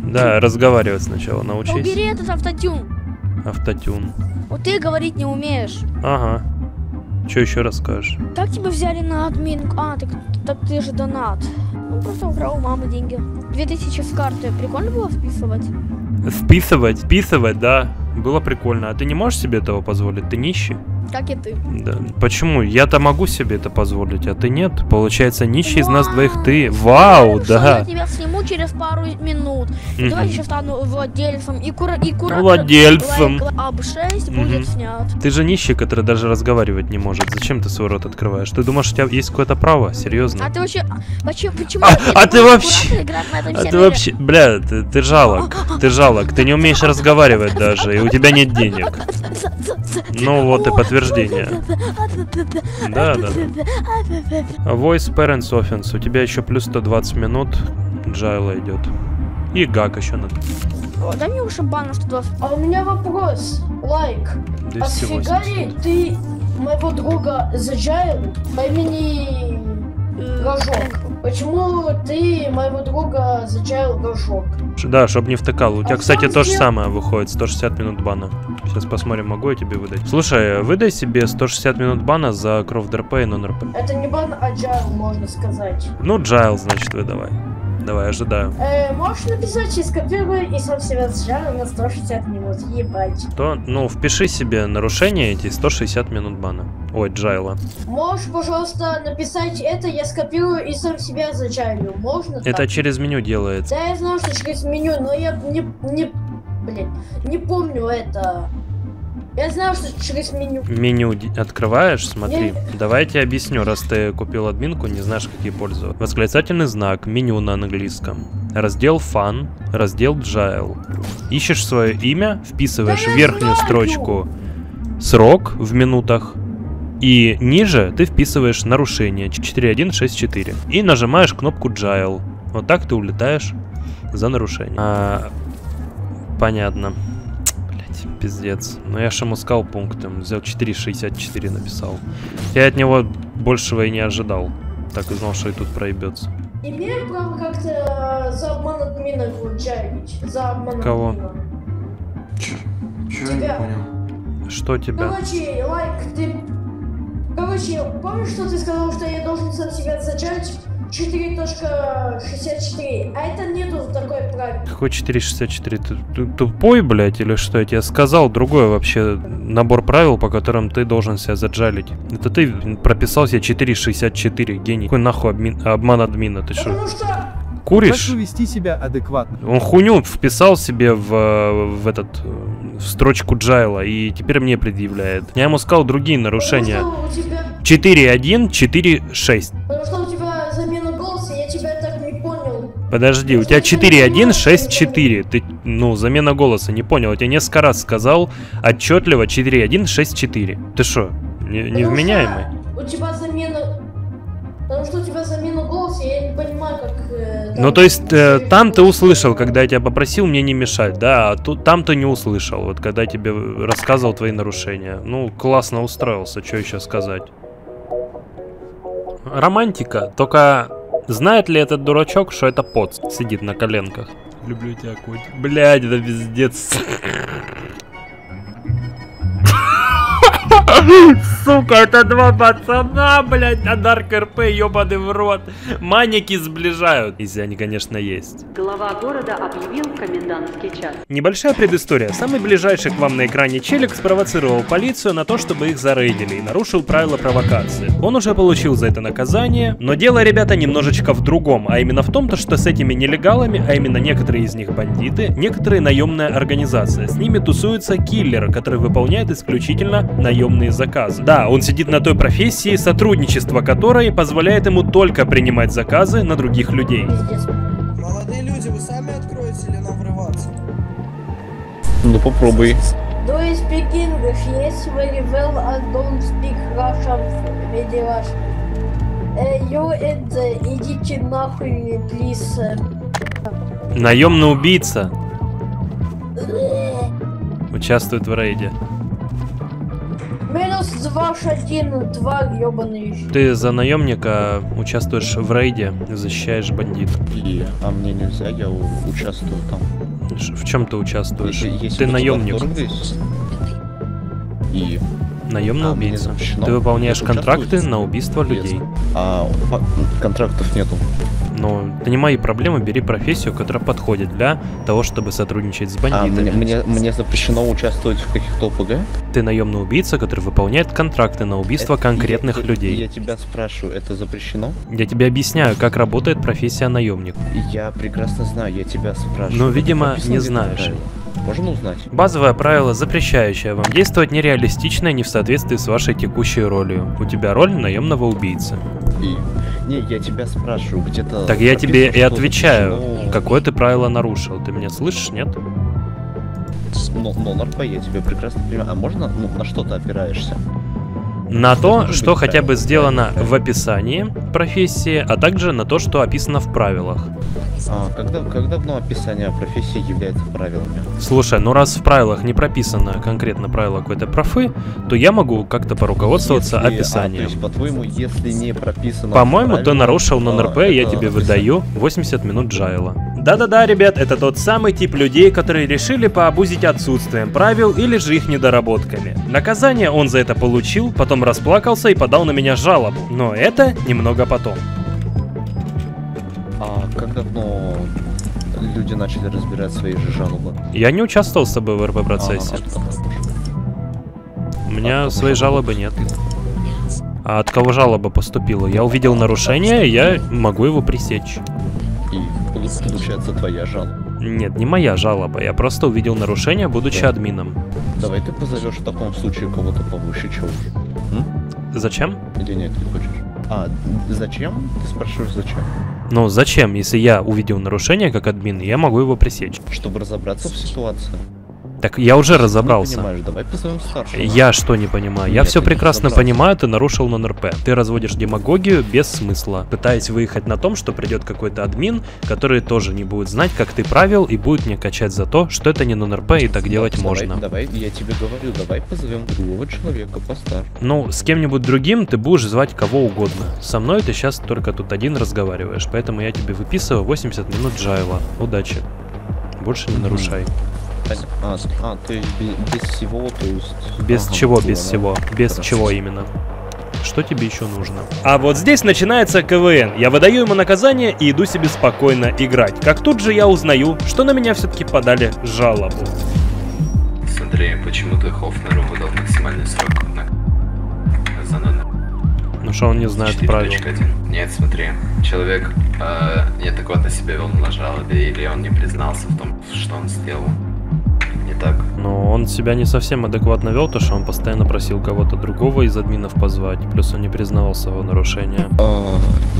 Speaker 4: Да, разговаривать сначала научись.
Speaker 3: Убери этот автотюн.
Speaker 4: Автотюн.
Speaker 3: Вот ты говорить не умеешь.
Speaker 4: Ага. Че еще расскажешь?
Speaker 3: Как тебя взяли на админ... А, так, так ты же донат. Он просто украл у мамы деньги. 2000 с карты. Прикольно было списывать?
Speaker 4: Списывать? Списывать, да. Было прикольно. А ты не можешь себе этого позволить? Ты нищий?
Speaker 3: Как и ты.
Speaker 4: Да. Почему? Я-то могу себе это позволить, а ты нет. Получается, нищий из нас двоих ты. Вау,
Speaker 3: я
Speaker 4: да.
Speaker 3: тебя сниму через пару минут.
Speaker 4: Мгм.
Speaker 3: давай еще стану владельцем. И кура... И кура...
Speaker 4: Владельцем.
Speaker 3: Лайк, АБ6
Speaker 4: Мгм.
Speaker 3: будет снят.
Speaker 4: Ты же нищий, который даже разговаривать не может. Зачем ты свой рот открываешь? Ты думаешь, у тебя есть какое-то право? Серьезно?
Speaker 3: А ты вообще... а, Почему, почему
Speaker 4: А,
Speaker 3: я
Speaker 4: а
Speaker 3: не
Speaker 4: ты вообще- А ты вообще, бля, ты, ты жалок, ты жалок, ты не умеешь разговаривать даже, и у тебя нет денег. Ну вот и подтверждение. Да, да. Voice Parents Offense, у тебя еще плюс 120 минут, Джайла идет. И Гак еще надо.
Speaker 3: О, Дай мне уже бан на 120.
Speaker 14: А у меня вопрос, лайк. А
Speaker 4: 280.
Speaker 14: сфига ли ты моего друга заджаил по имени Рожок? Почему ты моего друга Рожок?
Speaker 4: Ш- Да, чтобы не втыкал. У тебя,
Speaker 14: А
Speaker 4: кстати, то же самое выходит, 160 минут бана. Сейчас посмотрим, могу я тебе выдать. Слушай, выдай себе 160 минут бана за кровь ДРП и нон-РП.
Speaker 14: Это не бан, а jail, можно сказать.
Speaker 4: Ну, Jail, значит, выдавай. Давай, ожидаю.
Speaker 14: Э, можешь написать и скопируй и сам себя сжал на 160 минут, ебать.
Speaker 4: То, ну, впиши себе нарушение эти 160 минут бана. Ой, Джайла.
Speaker 14: Можешь, пожалуйста, написать это, я скопирую и сам себя зачалю. Можно
Speaker 4: Это
Speaker 14: так?
Speaker 4: через меню делается.
Speaker 14: Да, я знаю, что через меню, но я не, не, блин, не помню это. Я знаю, что через меню.
Speaker 4: Меню открываешь, смотри.
Speaker 14: Не-
Speaker 4: Давай я тебе объясню, раз ты купил админку, не знаешь, какие пользоваться. Восклицательный знак, меню на английском. Раздел Fun, раздел Jail. Ищешь свое имя, вписываешь в верхнюю строчку срок в минутах. И ниже ты вписываешь нарушение 4164. И нажимаешь кнопку Jail. Вот так ты улетаешь за нарушение. А, понятно. Блять, пиздец. Но я ж ему сказал пунктом. Взял 4.64 написал. Я от него большего и не ожидал. Так и знал, что и тут проебется.
Speaker 14: Имею право как-то за обман админа джайлить? За обман
Speaker 4: Кого?
Speaker 14: админа.
Speaker 15: Чё
Speaker 14: Тебя.
Speaker 4: Что тебя?
Speaker 14: Короче, лайк, ты... Короче, помнишь, что ты сказал, что я должен сам себя зачать? 4.64. А это нету такой правил.
Speaker 4: Какой 464? Ты, ты тупой, блядь, или что? Я тебе сказал другой вообще набор правил, по которым ты должен себя заджалить. Это ты прописал себе 464, гений. Какой нахуй админ- обман админа? Ты что, куришь?
Speaker 5: Прошу вести себя адекватно.
Speaker 4: Он хуйню вписал себе в, э, в этот э, в строчку Джайла и теперь мне предъявляет. Я ему сказал другие нарушения.
Speaker 14: Потому что у тебя...
Speaker 4: 4.1, 4.6. Подожди, у тебя 4.1.6.4. Ты, ну, замена голоса, не понял. Я тебе несколько раз сказал отчетливо 4.1.6.4. Ты что, не, невменяемый?
Speaker 14: У тебя замена... Потому что у тебя замена голоса, я не понимаю, как... э,
Speaker 4: Ну, то есть, э, там ты услышал, когда я тебя попросил мне не мешать, да, а тут там ты не услышал, вот когда я тебе рассказывал твои нарушения. Ну, классно устроился, что еще сказать. Романтика, только знает ли этот дурачок, что это пот сидит на коленках? Люблю тебя, котик. Блядь, это пиздец. Сука, это два пацана, блядь, на Дарк РП, ебаный в рот. Маники сближают, если они, конечно, есть.
Speaker 16: Глава города объявил комендантский час.
Speaker 4: Небольшая предыстория. Самый ближайший к вам на экране челик спровоцировал полицию на то, чтобы их зарейдили и нарушил правила провокации. Он уже получил за это наказание, но дело, ребята, немножечко в другом, а именно в том, то, что с этими нелегалами, а именно некоторые из них бандиты, некоторые наемная организация. С ними тусуется киллер, который выполняет исключительно наемные заказы. Да, он сидит на той профессии, сотрудничество которой позволяет ему только принимать заказы на других людей.
Speaker 17: Молодые люди, вы сами откроете или нам врываться?
Speaker 18: Ну попробуй.
Speaker 14: Do you speak English? Yes, very well. I don't speak Russian, very Russian. Uh, you and uh, идите нахуй, please.
Speaker 4: Наемный убийца участвует в рейде.
Speaker 14: Минус два один, два ебаный.
Speaker 4: Ты за наемника участвуешь в рейде, защищаешь бандитов.
Speaker 18: И, а мне нельзя, я участвую там.
Speaker 4: Ш- В чем ты участвуешь?
Speaker 18: Если- если
Speaker 4: ты наемник.
Speaker 18: И
Speaker 4: Наемный
Speaker 18: А,
Speaker 4: убийца. Ты выполняешь контракты на убийство людей.
Speaker 18: а контрактов нету.
Speaker 4: Но это не мои проблемы, бери профессию, которая подходит для того, чтобы сотрудничать с
Speaker 18: А
Speaker 4: бандитами.
Speaker 18: мне, мне, мне запрещено участвовать в каких-то ОПГ?
Speaker 4: Ты наемный убийца, который выполняет контракты на убийство
Speaker 18: Это-
Speaker 4: конкретных
Speaker 18: я-
Speaker 4: людей.
Speaker 18: Я тебя спрашиваю, это запрещено?
Speaker 4: Я тебе объясняю, как работает профессия наемник.
Speaker 18: Я прекрасно знаю, я тебя спрашиваю.
Speaker 4: Но, видимо, не знаешь.
Speaker 18: правилах? Можно узнать?
Speaker 4: Базовое правило, запрещающее вам действовать нереалистично и не в соответствии с вашей текущей ролью. У тебя роль наемного убийцы.
Speaker 18: И... Не, я тебя спрашиваю, где-то...
Speaker 4: Так я тебе и отвечаю,
Speaker 18: запрещено-
Speaker 4: какое ты правило нарушил. Ты меня слышишь, нет?
Speaker 18: Ну, ну, НРП, я тебя прекрасно понимаю. А можно, ну, на что ты опираешься?
Speaker 4: На то, что хотя бы сделано в описании профессии, а также на то, что описано в правилах.
Speaker 18: А, когда, когда ну, описание профессии является правилами?
Speaker 4: Слушай, ну раз в правилах не прописано конкретно правило какой-то профы, то я могу как-то поруководствоваться
Speaker 18: Если- а,
Speaker 4: описанием.
Speaker 18: то есть, по-твоему, если не прописано...
Speaker 4: По-моему, ты нарушил на
Speaker 18: а,
Speaker 4: НРП, и я
Speaker 18: это
Speaker 4: тебе выдаю 80 минут джайла. Да-да-да, ребят, это тот самый тип людей, которые решили пообузить отсутствием правил или же их недоработками. Наказание он за это получил, потом расплакался и подал на меня жалобу. Но это немного потом.
Speaker 18: А как давно люди начали разбирать свои же жалобы?
Speaker 4: Я не участвовал с тобой в РП-процессе. У меня своей жалобы нет. А от кого жалоба поступила? Я увидел нарушение, я могу его пресечь.
Speaker 18: Получается твоя жалоба.
Speaker 4: Нет, не моя жалоба, я просто увидел нарушение, будучи
Speaker 18: Да.
Speaker 4: админом.
Speaker 18: Давай ты позовешь в таком случае кого-то повыше, чего
Speaker 4: Зачем?
Speaker 18: Или нет, не хочешь? А, зачем? Ты спрашиваешь, зачем?
Speaker 4: Ну, зачем, если я увидел нарушение как админ, я могу его пресечь?
Speaker 18: Чтобы разобраться в ситуации.
Speaker 4: Так я уже
Speaker 18: Не
Speaker 4: разобрался.
Speaker 18: понимаешь, давай позовем старшего.
Speaker 4: Я что не понимаю? Я
Speaker 18: Нет,
Speaker 4: все
Speaker 18: ты не
Speaker 4: прекрасно понимаю, ты нарушил на НРП. Ты разводишь демагогию без смысла, пытаясь выехать на том, что придет какой-то админ, который тоже не будет знать, как ты правил, и будет мне качать за то, что это не на НРП и так делать
Speaker 18: Давай-
Speaker 4: можно.
Speaker 18: Давай, я тебе говорю, давай позовем другого человека постарше.
Speaker 4: Ну, с кем-нибудь другим ты будешь звать кого угодно. Со мной ты сейчас только тут один разговариваешь, поэтому я тебе выписываю 80 минут джайла. Удачи. Больше не нарушай.
Speaker 18: А, а, то есть без, без всего, то есть...
Speaker 4: Без
Speaker 18: Ага,
Speaker 4: чего, без
Speaker 18: понял.
Speaker 4: всего? Без
Speaker 18: Хорошо.
Speaker 4: чего именно? Что тебе еще нужно? А вот здесь начинается КВН. Я выдаю ему наказание и иду себе спокойно играть. Как тут же я узнаю, что на меня все-таки подали жалобу.
Speaker 19: Смотри, почему ты Хофнеру выдал максимальный срок на... за на-
Speaker 4: Ну что он не знает правил.
Speaker 19: 4.1. Нет, смотри, человек э, неадекватно себя вел на жалобе, или он не признался в том, что он сделал. Так?
Speaker 4: Но он себя не совсем адекватно вел, то что он постоянно просил кого-то другого из админов позвать. Плюс он не признавал своего нарушения.
Speaker 18: А,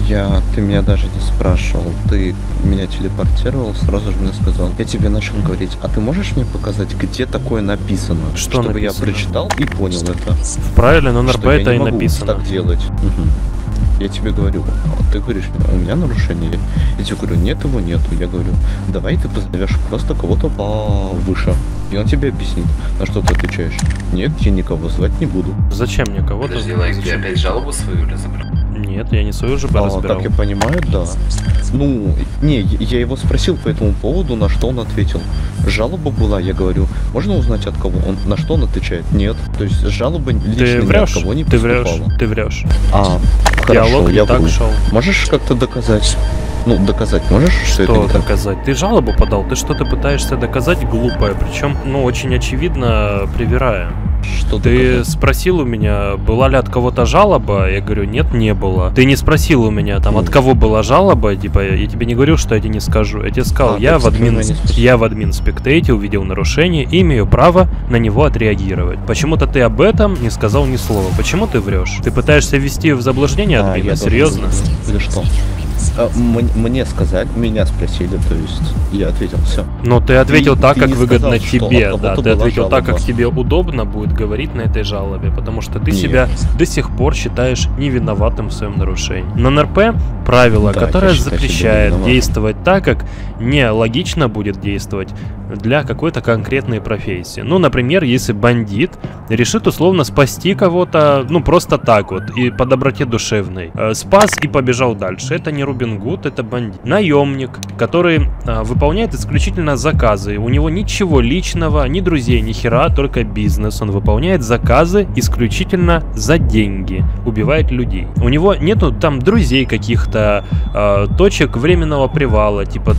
Speaker 18: я, ты меня даже не спрашивал, ты меня телепортировал, сразу же мне сказал. Я тебе начал говорить, а ты можешь мне показать, где такое написано?
Speaker 4: Что
Speaker 18: Чтобы
Speaker 4: написано?
Speaker 18: я прочитал и понял это.
Speaker 4: В правиле на НРП
Speaker 18: Что я
Speaker 4: это и написано.
Speaker 18: так делать. Мгм. Я тебе говорю, а ты говоришь, у меня нарушение. Я тебе говорю, нет его нету. Я говорю, давай ты позовешь просто кого-то повыше. И он тебе объяснит. На что ты отвечаешь? Нет, я никого звать не буду.
Speaker 4: Зачем мне кого-то?
Speaker 19: Подожди, Лайк, ты опять жалобу свою разобрал?
Speaker 4: Нет, я не свою же
Speaker 18: А,
Speaker 4: разбирал.
Speaker 18: как я понимаю, да. Ну, не, я его спросил по этому поводу, на что он ответил. Жалоба была, я говорю, можно узнать от кого? Он на что он отвечает? Нет. То есть жалоба лично
Speaker 4: Ты
Speaker 18: ни от кого не
Speaker 4: Ты врешь? Ты врешь.
Speaker 18: А,
Speaker 4: Диалог
Speaker 18: хорошо,
Speaker 4: не
Speaker 18: я
Speaker 4: так
Speaker 18: вру.
Speaker 4: шел.
Speaker 18: Можешь как-то доказать? Ну, доказать можешь, что, это
Speaker 4: Что
Speaker 18: не так?
Speaker 4: доказать? Ты жалобу подал, ты что-то пытаешься доказать глупое, причем, ну, очень очевидно, привирая.
Speaker 18: Что
Speaker 4: Ты спросил у меня, была ли от кого-то жалоба? Я говорю, нет, не было. Ты не спросил у меня, там, от кого была жалоба? Типа, я тебе не говорил, что я тебе не скажу. Я тебе сказал,
Speaker 18: А,
Speaker 4: я в админ, я в админ спектейте увидел нарушение и имею право на него отреагировать. Почему-то ты об этом не сказал ни слова. Почему ты врешь? Ты пытаешься ввести в заблуждение
Speaker 18: А,
Speaker 4: админа?
Speaker 18: должен
Speaker 4: Серьезно?
Speaker 18: Или что? М- мне сказать, меня спросили, то есть я ответил все.
Speaker 4: Но ты ответил так, как
Speaker 18: не
Speaker 4: выгодно
Speaker 18: сказал,
Speaker 4: тебе, да. Ты ответил так, как
Speaker 18: жалоба.
Speaker 4: тебе удобно будет говорить на этой жалобе, потому что ты
Speaker 18: Нет.
Speaker 4: себя до сих пор считаешь невиноватым в своем нарушении. На НРП правило,
Speaker 18: Да,
Speaker 4: которое запрещает действовать так, как нелогично будет действовать для какой-то конкретной профессии. Ну, например, если бандит решит условно спасти кого-то, ну, просто так вот, и по доброте душевной. Э, Спас и побежал дальше. Это не Рубин Гуд, это бандит. Наемник, который э, выполняет исключительно заказы. У него ничего личного, ни друзей, ни хера, только бизнес. Он выполняет заказы исключительно за деньги. Убивает людей. У него нету там друзей каких-то, э, точек временного привала, типа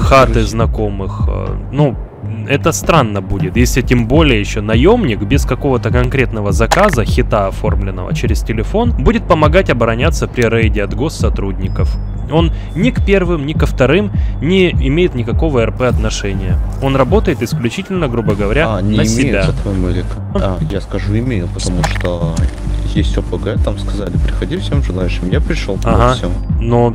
Speaker 4: хаты знакомых. э, ну, это странно будет, если тем более еще наемник без какого-то конкретного заказа, хита оформленного через телефон, будет помогать обороняться при рейде от госсотрудников. Он ни к первым, ни ко вторым не имеет никакого РП отношения. Он работает исключительно, грубо говоря,
Speaker 18: А, не
Speaker 4: на
Speaker 18: имеет,
Speaker 4: себя.
Speaker 18: по-твоему, или? А, я скажу имею, потому что есть ОПГ, там сказали, приходи всем желающим. Я пришел,
Speaker 4: Ага.
Speaker 18: все.
Speaker 4: Но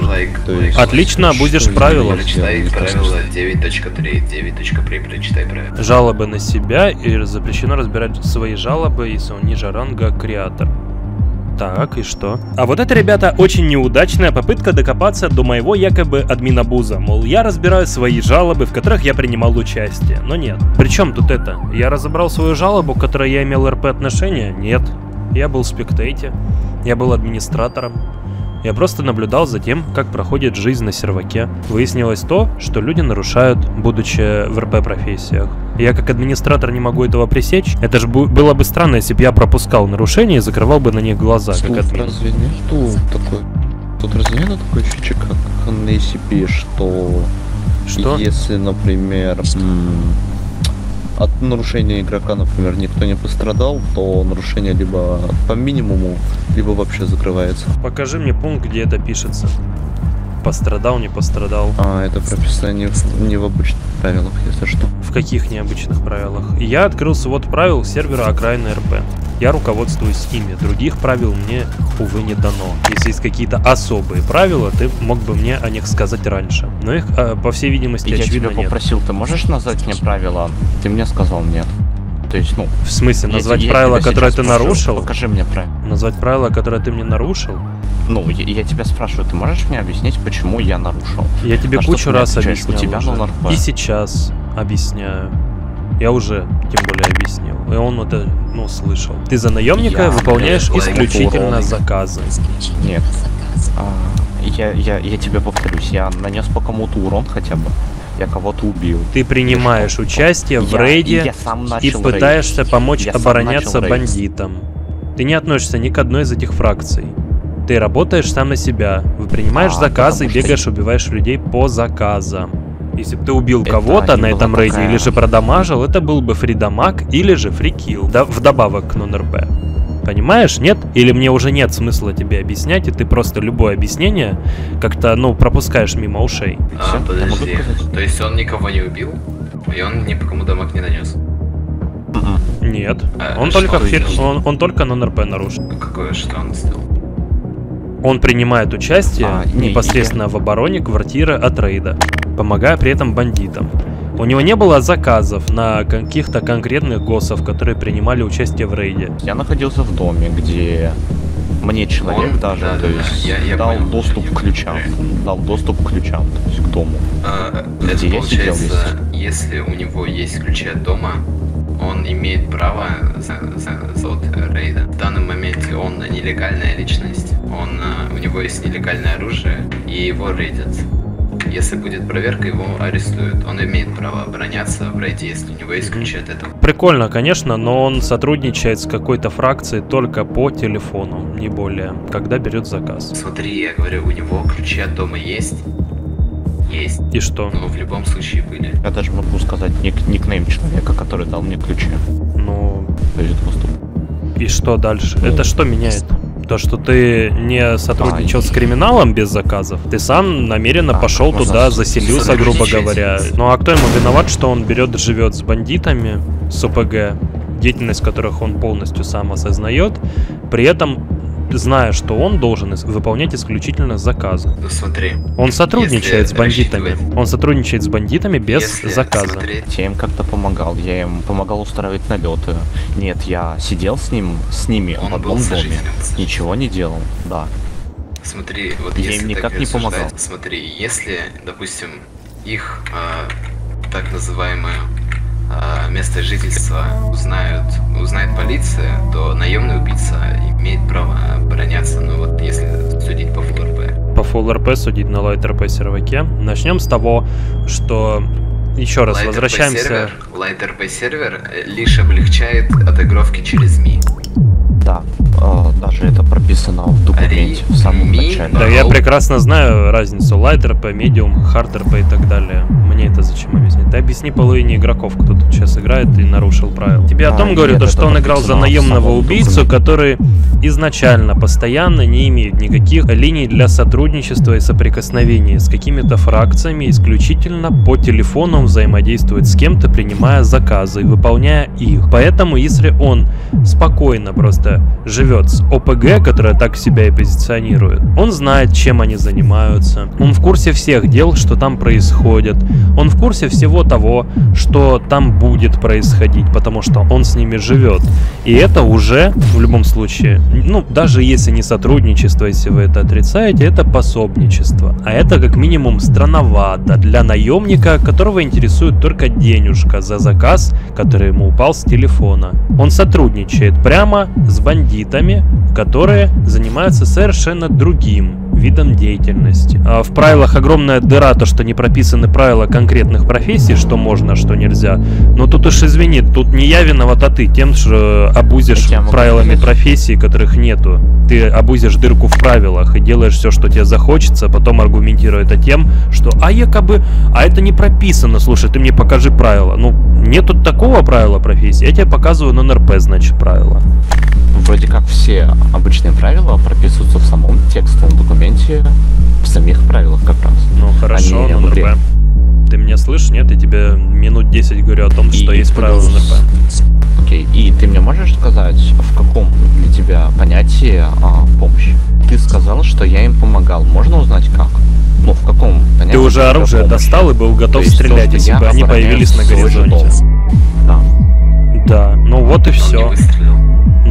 Speaker 19: Лайк,
Speaker 18: То
Speaker 19: лайк.
Speaker 18: есть-
Speaker 4: Отлично, будешь
Speaker 18: Что
Speaker 4: правила.
Speaker 19: Прочитай правило 9.3. 9.3 прочитай правила.
Speaker 4: жалобы на себя и запрещено разбирать свои жалобы, если он ниже ранга креатор. Так, и что? А вот это, ребята, очень неудачная попытка докопаться до моего якобы админабуза. Мол, я разбираю свои жалобы, в которых я принимал участие. Но нет. Причем тут это? Я разобрал свою жалобу, к которой я имел РП отношения? Нет. Я был в спектейте. Я был администратором. Я просто наблюдал за тем, как проходит жизнь на серваке. Выяснилось то, что люди нарушают, будучи в РП-профессиях. Я как администратор не могу этого пресечь. Это же было бы странно, если бы я пропускал нарушения и закрывал бы на них глаза, как
Speaker 18: Тут
Speaker 4: админ.
Speaker 18: разве нету такой... Тут разве нету такой фичи, как на ACP, что...
Speaker 4: Что?
Speaker 18: Если, например, от нарушения игрока, например, никто не пострадал, то нарушение либо по минимуму, либо вообще закрывается.
Speaker 4: Покажи мне пункт, где это пишется. Пострадал, не пострадал.
Speaker 18: А, это прописано не в, не в обычных правилах, если что.
Speaker 4: В каких необычных правилах? Я открыл свод правил сервера окраины РП. Я руководствуюсь ими. Других правил мне, увы, не дано. Если есть какие-то особые правила, ты мог бы мне о них сказать раньше. Но их, э, по всей видимости,
Speaker 20: Я
Speaker 4: очевидно,
Speaker 20: тебя
Speaker 4: нет.
Speaker 20: попросил, ты можешь назвать мне правила? Ты мне сказал нет. То есть, ну...
Speaker 4: В смысле,
Speaker 20: я
Speaker 4: назвать
Speaker 20: я
Speaker 4: правила,
Speaker 20: тебя
Speaker 4: которые ты
Speaker 20: спрошу,
Speaker 4: нарушил?
Speaker 20: Покажи мне правила.
Speaker 4: Назвать правила, которые ты мне нарушил?
Speaker 20: Ну, я, я тебя спрашиваю, ты можешь мне объяснить, почему я нарушил?
Speaker 4: Я тебе
Speaker 20: На
Speaker 4: кучу раз объяснял
Speaker 20: У тебя
Speaker 4: уже. И сейчас объясняю. Я уже, тем более, объяснил. И он это, ну, слышал. Ты за наемника
Speaker 20: Я,
Speaker 4: выполняешь исключительно заказы.
Speaker 20: Нет. А, я, я, я тебе повторюсь, я нанес по кому-то урон хотя бы. Я кого-то убил.
Speaker 4: Ты принимаешь участие в
Speaker 20: Я-
Speaker 4: рейде
Speaker 20: я сам
Speaker 4: и пытаешься
Speaker 20: рейд.
Speaker 4: помочь
Speaker 20: Я
Speaker 4: обороняться бандитам. Ты не относишься ни к одной из этих фракций. Ты работаешь сам на себя. Вы принимаешь
Speaker 20: А,
Speaker 4: заказы и
Speaker 20: потому что
Speaker 4: бегаешь, убиваешь людей по заказам. Если бы ты убил кого-то
Speaker 20: не
Speaker 4: на этом рейде
Speaker 20: такая-
Speaker 4: или же продамажил, это был бы фридамаг или же фрикил. Да, вдобавок к нон-РП. Понимаешь, нет? Или мне уже нет смысла тебе объяснять, и ты просто любое объяснение как-то, ну, пропускаешь мимо ушей.
Speaker 19: А, подожди. То есть он никого не убил? И он ни по кому дамаг не нанес?
Speaker 4: Нет.
Speaker 19: А,
Speaker 4: он только фир- он, он только нон-РП нарушил.
Speaker 19: Какое что он сделал?
Speaker 4: Он принимает участие
Speaker 20: А, не,
Speaker 4: непосредственно в обороне квартиры от рейда, помогая при этом бандитам. У него не было заказов на каких-то конкретных госсов, которые принимали участие в рейде.
Speaker 20: Я находился в доме, где мне человек
Speaker 19: Он-
Speaker 20: даже,
Speaker 19: да,
Speaker 20: то
Speaker 19: да,
Speaker 20: есть,
Speaker 19: я- я
Speaker 20: дал
Speaker 19: понял,
Speaker 20: доступ к ключам. Дал доступ к ключам, то есть к дому.
Speaker 19: А,
Speaker 20: Где
Speaker 19: это
Speaker 20: я сидел
Speaker 19: получается, если у него есть ключи от дома, он имеет право за, за, за вот рейда. В данном моменте он нелегальная личность, он, а, у него есть нелегальное оружие, и его рейдят. Если будет проверка, его арестуют. Он имеет право обороняться в рейде, если у него есть ключи от этого.
Speaker 4: Прикольно, конечно, но он сотрудничает с какой-то фракцией только по телефону, не более, когда берет заказ.
Speaker 19: Смотри, я говорю, у него ключи от дома есть. Есть.
Speaker 4: И что?
Speaker 19: Но в любом случае были.
Speaker 18: Я даже могу сказать ник никнейм человека, который дал мне ключи.
Speaker 4: Ну...
Speaker 18: Перед поступ.
Speaker 4: И что дальше? Это что меняет? То, что ты не сотрудничал с криминалом без заказов, ты сам намеренно пошел
Speaker 18: можно
Speaker 4: туда, заселился, грубо говоря. Ну а кто ему виноват, что он берет, живет с бандитами, с ОПГ, деятельность которых он полностью сам осознает, при этом зная, что он должен выполнять исключительно заказы.
Speaker 19: Ну смотри.
Speaker 4: Он сотрудничает с бандитами.
Speaker 19: рассчитывать-
Speaker 4: Он сотрудничает с бандитами без
Speaker 19: Если
Speaker 4: заказа.
Speaker 19: смотреть-
Speaker 18: Я им как-то помогал, я им помогал устраивать налеты. Нет, я сидел с ним, с ними
Speaker 19: Он
Speaker 18: в одном
Speaker 19: был
Speaker 18: доме, ничего не делал, да.
Speaker 19: Смотри, вот
Speaker 18: Я
Speaker 19: если
Speaker 18: им никак не помогал.
Speaker 19: Смотри, если, допустим, их а, так называемое а, место жительства узнают, узнает полиция, то наемный убийца имеет право обороняться, ну вот если судить по ФЛРП.
Speaker 4: По Full RP судить на Light RP серваке. Начнем с того, что еще раз
Speaker 19: Light RP
Speaker 4: возвращаемся.
Speaker 19: сервер- Light RP сервер лишь облегчает отыгровки через МИ.
Speaker 18: Да, э, даже это прописано в документе в самом начале.
Speaker 4: Да, я прекрасно знаю разницу Light RP, Medium, Hard RP и так далее. Мне это зачем объяснить? Ты объясни половине игроков, кто тут сейчас играет и нарушил правила. Тебе о
Speaker 18: А,
Speaker 4: том говорю,
Speaker 18: нет,
Speaker 4: то, что он играл за наемного убийцу,
Speaker 18: документе.
Speaker 4: который изначально, постоянно не имеет никаких линий для сотрудничества и соприкосновения с какими-то фракциями, исключительно по телефону он взаимодействует с кем-то, принимая заказы и выполняя их. Поэтому, если он спокойно просто живет с ОПГ, которая так себя и позиционирует, он знает, чем они занимаются, он в курсе всех дел, что там происходит, он в курсе всего того, что там будет происходить, потому что он с ними живет. И это уже, в любом случае, ну, даже если не сотрудничество, если вы это отрицаете, это пособничество. А это как минимум странновато для наемника, которого интересует только денежка за заказ, который ему упал с телефона. Он сотрудничает прямо с бандитами, которые занимаются совершенно другим видом деятельности. А в правилах огромная дыра, то, что не прописаны правила конкретных профессий, что можно, что нельзя. Но тут уж извини, тут не я виноват, а ты тем, что обузишь правилами
Speaker 18: сказать?
Speaker 4: профессии, которых нету. Ты обузишь дырку в правилах и делаешь все, что тебе захочется, потом аргументируя это тем, что а якобы, а это не прописано, слушай, ты мне покажи правила. Ну, нету такого правила профессии, я тебе показываю на НРП, значит, правила.
Speaker 18: Вроде как все обычные правила прописываются в самом текстовом документе, в самих правилах как раз.
Speaker 4: Ну хорошо,
Speaker 18: Они игре.
Speaker 4: НРП. Ты меня слышишь? Нет, я тебе минут 10 говорю о том, что
Speaker 18: И
Speaker 4: есть правила НРП.
Speaker 18: Окей, и ты мне можешь сказать, в каком для тебя понятии а, помощь? Ты сказал, что я им помогал. Можно узнать как? Ну, в каком понятии?
Speaker 4: Ты уже оружие
Speaker 18: помощь?
Speaker 4: достал и был
Speaker 18: То
Speaker 4: готов
Speaker 18: есть то,
Speaker 4: стрелять,
Speaker 18: что
Speaker 4: если бы они появились на горизонте.
Speaker 18: Да.
Speaker 4: Да, ну вот и все.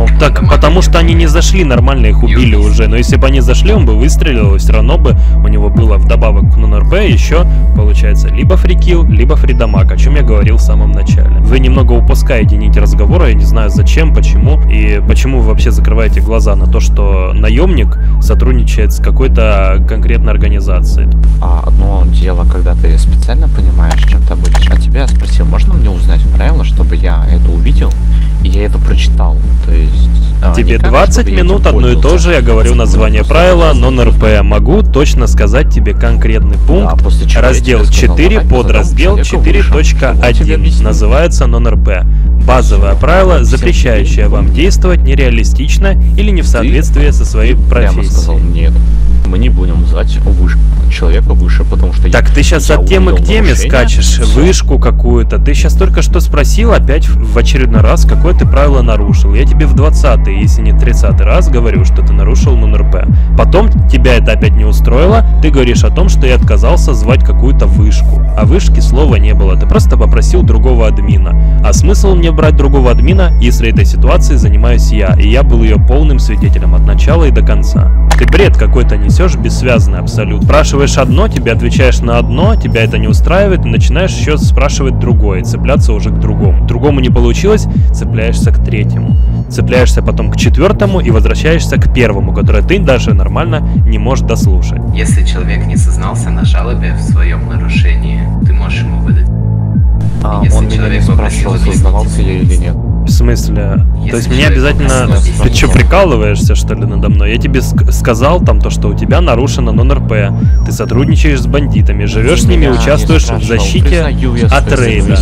Speaker 4: Ну так, потому что они не зашли, нормально их убили уже. Но если бы они зашли, он бы выстрелил, и все равно бы у него было вдобавок к НРП еще, получается, либо фрикил, либо фридамаг, о чем я говорил в самом начале. Вы немного упускаете нить разговора, я не знаю зачем, почему, и почему вы вообще закрываете глаза на то, что наемник сотрудничает с какой-то конкретной организацией.
Speaker 18: А одно дело, когда ты специально понимаешь, чем ты будешь. А тебя спросил, можно мне узнать правила, чтобы я это увидел я это прочитал? То есть... а,
Speaker 4: Тебе
Speaker 18: не как,
Speaker 4: 20
Speaker 18: чтобы я этим
Speaker 4: минут одно и то же, я говорю название правила, но на РП могу точно сказать тебе конкретный пункт.
Speaker 18: после чего я
Speaker 4: Раздел
Speaker 18: тебе сказал,
Speaker 4: 4,
Speaker 18: давай
Speaker 4: подраздел
Speaker 18: позовем человека выше, чтобы он тебе
Speaker 4: 4.1
Speaker 18: объяснил.
Speaker 4: называется нон-РП. Базовое правило, запрещающее вам действовать нереалистично или не в соответствии со своей
Speaker 18: Прямо сказал,
Speaker 4: профессией.
Speaker 18: нет, мы не будем звать выше, человека выше, потому что
Speaker 4: Так
Speaker 18: я,
Speaker 4: ты сейчас
Speaker 18: я
Speaker 4: от темы к теме
Speaker 18: нарушение,
Speaker 4: скачешь,
Speaker 18: всё.
Speaker 4: вышку какую-то. Ты сейчас только что спросил опять в очередной раз, какое ты правило нарушил. Я тебе в 20 если не 30 раз говорю, что ты нарушил нон-РП. Потом тебя это опять не устроило, ты говоришь о том, что я отказался звать какую-то вышку. А вышки слова не было, ты просто попросил другого админа. А смысл мне брать другого админа, если этой ситуацией занимаюсь я, и я был ее полным свидетелем от начала и до конца. Ты бред какой-то несешь, бессвязный абсолют. Спрашиваешь одно, тебе отвечаешь на одно, тебя это не устраивает, и начинаешь еще спрашивать другое, цепляться уже к другому. Другому не получилось, цепляешься к третьему. Цепляешься потом к четвертому и возвращаешься к первому, которое ты даже нормально не можешь дослушать.
Speaker 19: Если человек не сознался на жалобе в своем нарушении, ты можешь ему выдать.
Speaker 20: А,
Speaker 19: Если
Speaker 20: он меня не спрашивал, сознавался я или нет.
Speaker 4: В смысле? То есть мне обязательно... Ты что, прикалываешься, что ли, надо мной? Я тебе ск- сказал там то, что у тебя нарушено нон-РП. Ты сотрудничаешь с бандитами, живешь с ними, участвуешь в защите от рейда.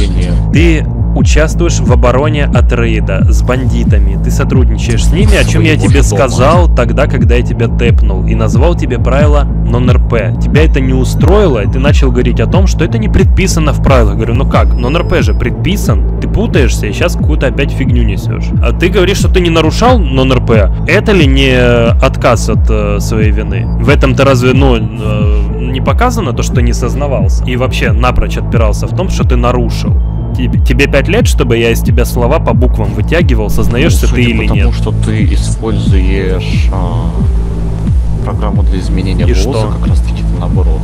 Speaker 4: Ты участвуешь в обороне от рейда с бандитами. Ты сотрудничаешь с ними, о чем я тебе
Speaker 20: дома.
Speaker 4: сказал тогда, когда я тебя тэпнул. И назвал тебе правила нон-РП. Тебя это не устроило, и ты начал говорить о том, что это не предписано в правилах. Говорю, ну как, нон-РП же предписан, ты путаешься и сейчас какую-то опять фигню несешь. А ты говоришь, что ты не нарушал нон-РП. Это ли не отказ от э, своей вины? В этом-то разве, ну, э, не показано то, что не сознавался? И вообще напрочь отпирался в том, что ты нарушил. Тебе, тебе пять лет, чтобы я из тебя слова по буквам вытягивал, сознаешься
Speaker 20: Ну,
Speaker 4: ты или
Speaker 20: по тому,
Speaker 4: нет.
Speaker 20: что ты используешь а, программу для изменения
Speaker 4: И
Speaker 20: голоса,
Speaker 4: что?
Speaker 20: как раз таки наоборот.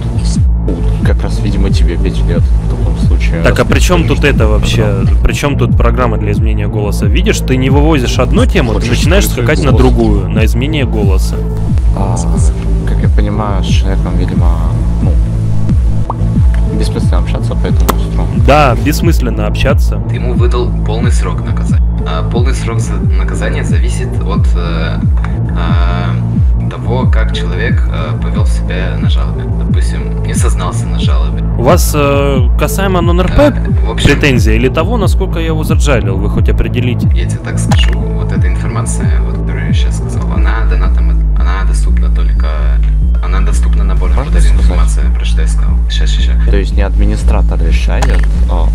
Speaker 20: Как раз, видимо, тебе 5 лет в таком случае.
Speaker 4: Так, а при чем
Speaker 20: ты
Speaker 4: тут это вообще? При чем тут программа для изменения голоса? Видишь, ты не вывозишь одну тему, ты
Speaker 20: Хочешь
Speaker 4: начинаешь
Speaker 20: свой
Speaker 4: скакать на
Speaker 20: голос.
Speaker 4: другую, на изменение голоса.
Speaker 20: А, как я понимаю, с человеком, видимо, ну, бессмысленно общаться, поэтому.
Speaker 4: Да, бессмысленно общаться.
Speaker 19: Ты ему выдал полный срок наказания. А полный срок за- наказания зависит от э, э, того, как человек э, повел себя на жалобе. Допустим, не сознался на жалобе.
Speaker 4: У вас э, касаемо нон-РП
Speaker 19: в общем-
Speaker 4: претензия или того, насколько я его заджалил, вы хоть определите?
Speaker 19: Я тебе так скажу, вот эта информация, вот, которую я сейчас сказал, она дана там, она доступна только, она доступна набором. Вот эта информация, про что я сказал. Сейчас, сейчас.
Speaker 20: То есть не администратор решает, а,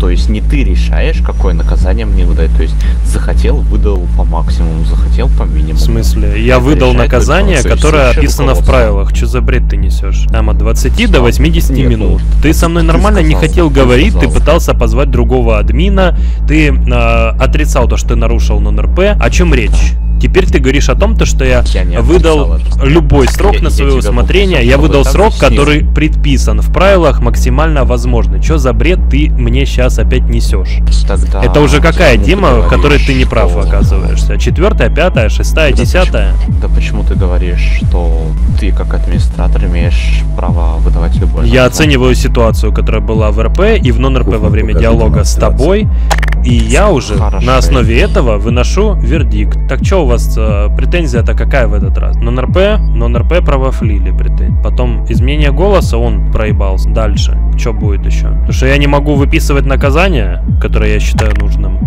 Speaker 20: то есть не ты решаешь, какое наказание мне выдать. То есть захотел, выдал по максимуму, захотел по минимуму.
Speaker 4: В смысле? Я
Speaker 20: Это
Speaker 4: выдал наказание, которое описано в правилах. Что за бред ты несешь? Там от 20 до 80
Speaker 20: Нет, ну,
Speaker 4: минут. Ты со мной
Speaker 20: ты
Speaker 4: нормально не
Speaker 20: сказал,
Speaker 4: хотел
Speaker 20: ты
Speaker 4: говорить, ты
Speaker 20: сказал.
Speaker 4: пытался позвать другого админа, ты э, отрицал то, что ты нарушил нон-РП. О чем речь? Теперь ты говоришь о том, то, что я,
Speaker 20: Я
Speaker 4: выдал
Speaker 20: это.
Speaker 4: любой срок
Speaker 20: Я-
Speaker 4: на свое усмотрение. Я выдал срок, который предписан в правилах максимально возможный. Что за бред ты мне сейчас опять несешь?
Speaker 20: Тогда
Speaker 4: Это уже какая тема, в которой ты не прав
Speaker 20: что-
Speaker 4: оказываешься? Четвертая, пятая, шестая,
Speaker 20: Да
Speaker 4: десятая?
Speaker 20: почему- Да почему ты говоришь, что ты как администратор имеешь право выдавать любое
Speaker 4: Я оцениваю ситуацию, которая была в РП и в нон-РП во время диалога с тобой, и я уже
Speaker 20: Хорошо.
Speaker 4: на основе этого выношу вердикт. Так что у вас э, претензия-то какая в этот раз? Нон-РП, нон-РП провафлили претензии. Потом изменение голоса он проебался. Дальше. Что будет еще? Потому что я не могу выписывать наказание, которое я считаю нужным,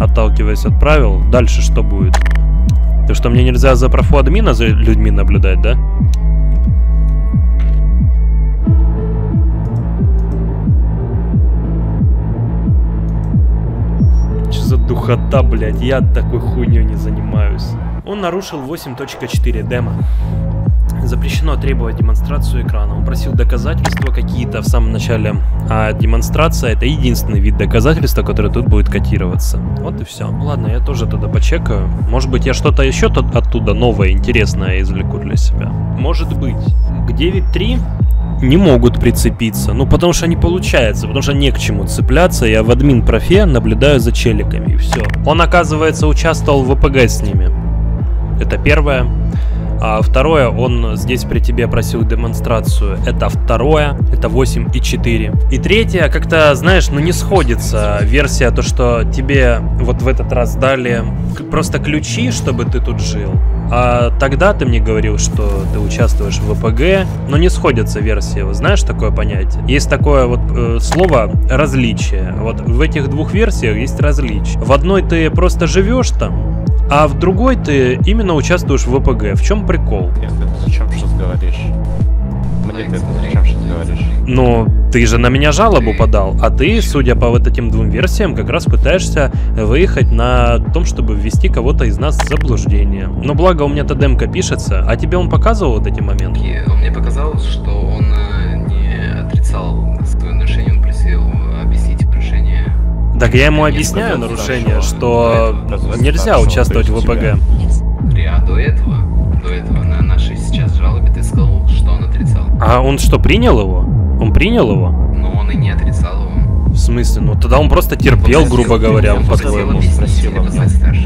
Speaker 4: отталкиваясь от правил. Дальше что будет? То, что мне нельзя за профу админа за людьми наблюдать, да? Духота, блядь? Я такой хуйней не занимаюсь. Он нарушил 8.4 демо. Запрещено требовать демонстрацию экрана. Он просил доказательства какие-то в самом начале. А демонстрация это единственный вид доказательства, который тут будет котироваться. Вот и все. Ладно, я тоже туда почекаю. Может быть, я что-то еще тут оттуда новое, интересное извлеку для себя. Может быть. К 9.3 не могут прицепиться. Ну, потому что не получается, потому что не к чему цепляться. Я в админ профе наблюдаю за челиками, и все. Он, оказывается, участвовал в ВПГ с ними. Это первое. А второе, он здесь при тебе просил демонстрацию. Это второе, это 8 и 4. И третье, как-то, знаешь, ну не сходится версия, то, что тебе вот в этот раз дали просто ключи, чтобы ты тут жил. А тогда ты мне говорил, что ты участвуешь в ВПГ, но не сходятся версии. Вот знаешь такое понятие? Есть такое вот э, слово различие. Вот в этих двух версиях есть различие. В одной ты просто живешь там, а в другой ты именно участвуешь в ВПГ. В чем прикол?
Speaker 20: Нет, ты зачем сейчас говоришь? Мне ты зачем сейчас говоришь?
Speaker 4: Ну, ты же на меня жалобу подал, а ты, судя по вот этим двум версиям, как раз пытаешься выехать на том, чтобы ввести кого-то из нас в заблуждение. Но благо у меня эта демка пишется, а тебе он показывал вот эти моменты?
Speaker 19: И он мне показал, что он э, не отрицал свое нарушение, он просил объяснить нарушение.
Speaker 4: Так я ему объясняю нарушение,
Speaker 19: что
Speaker 4: что нельзя участвовать в ВПГ.
Speaker 19: А до этого
Speaker 4: А он что, принял его? Он принял его?
Speaker 19: Но он и не отрицал его.
Speaker 4: Смысле? Ну тогда он просто терпел, грубо говоря, по-твоему.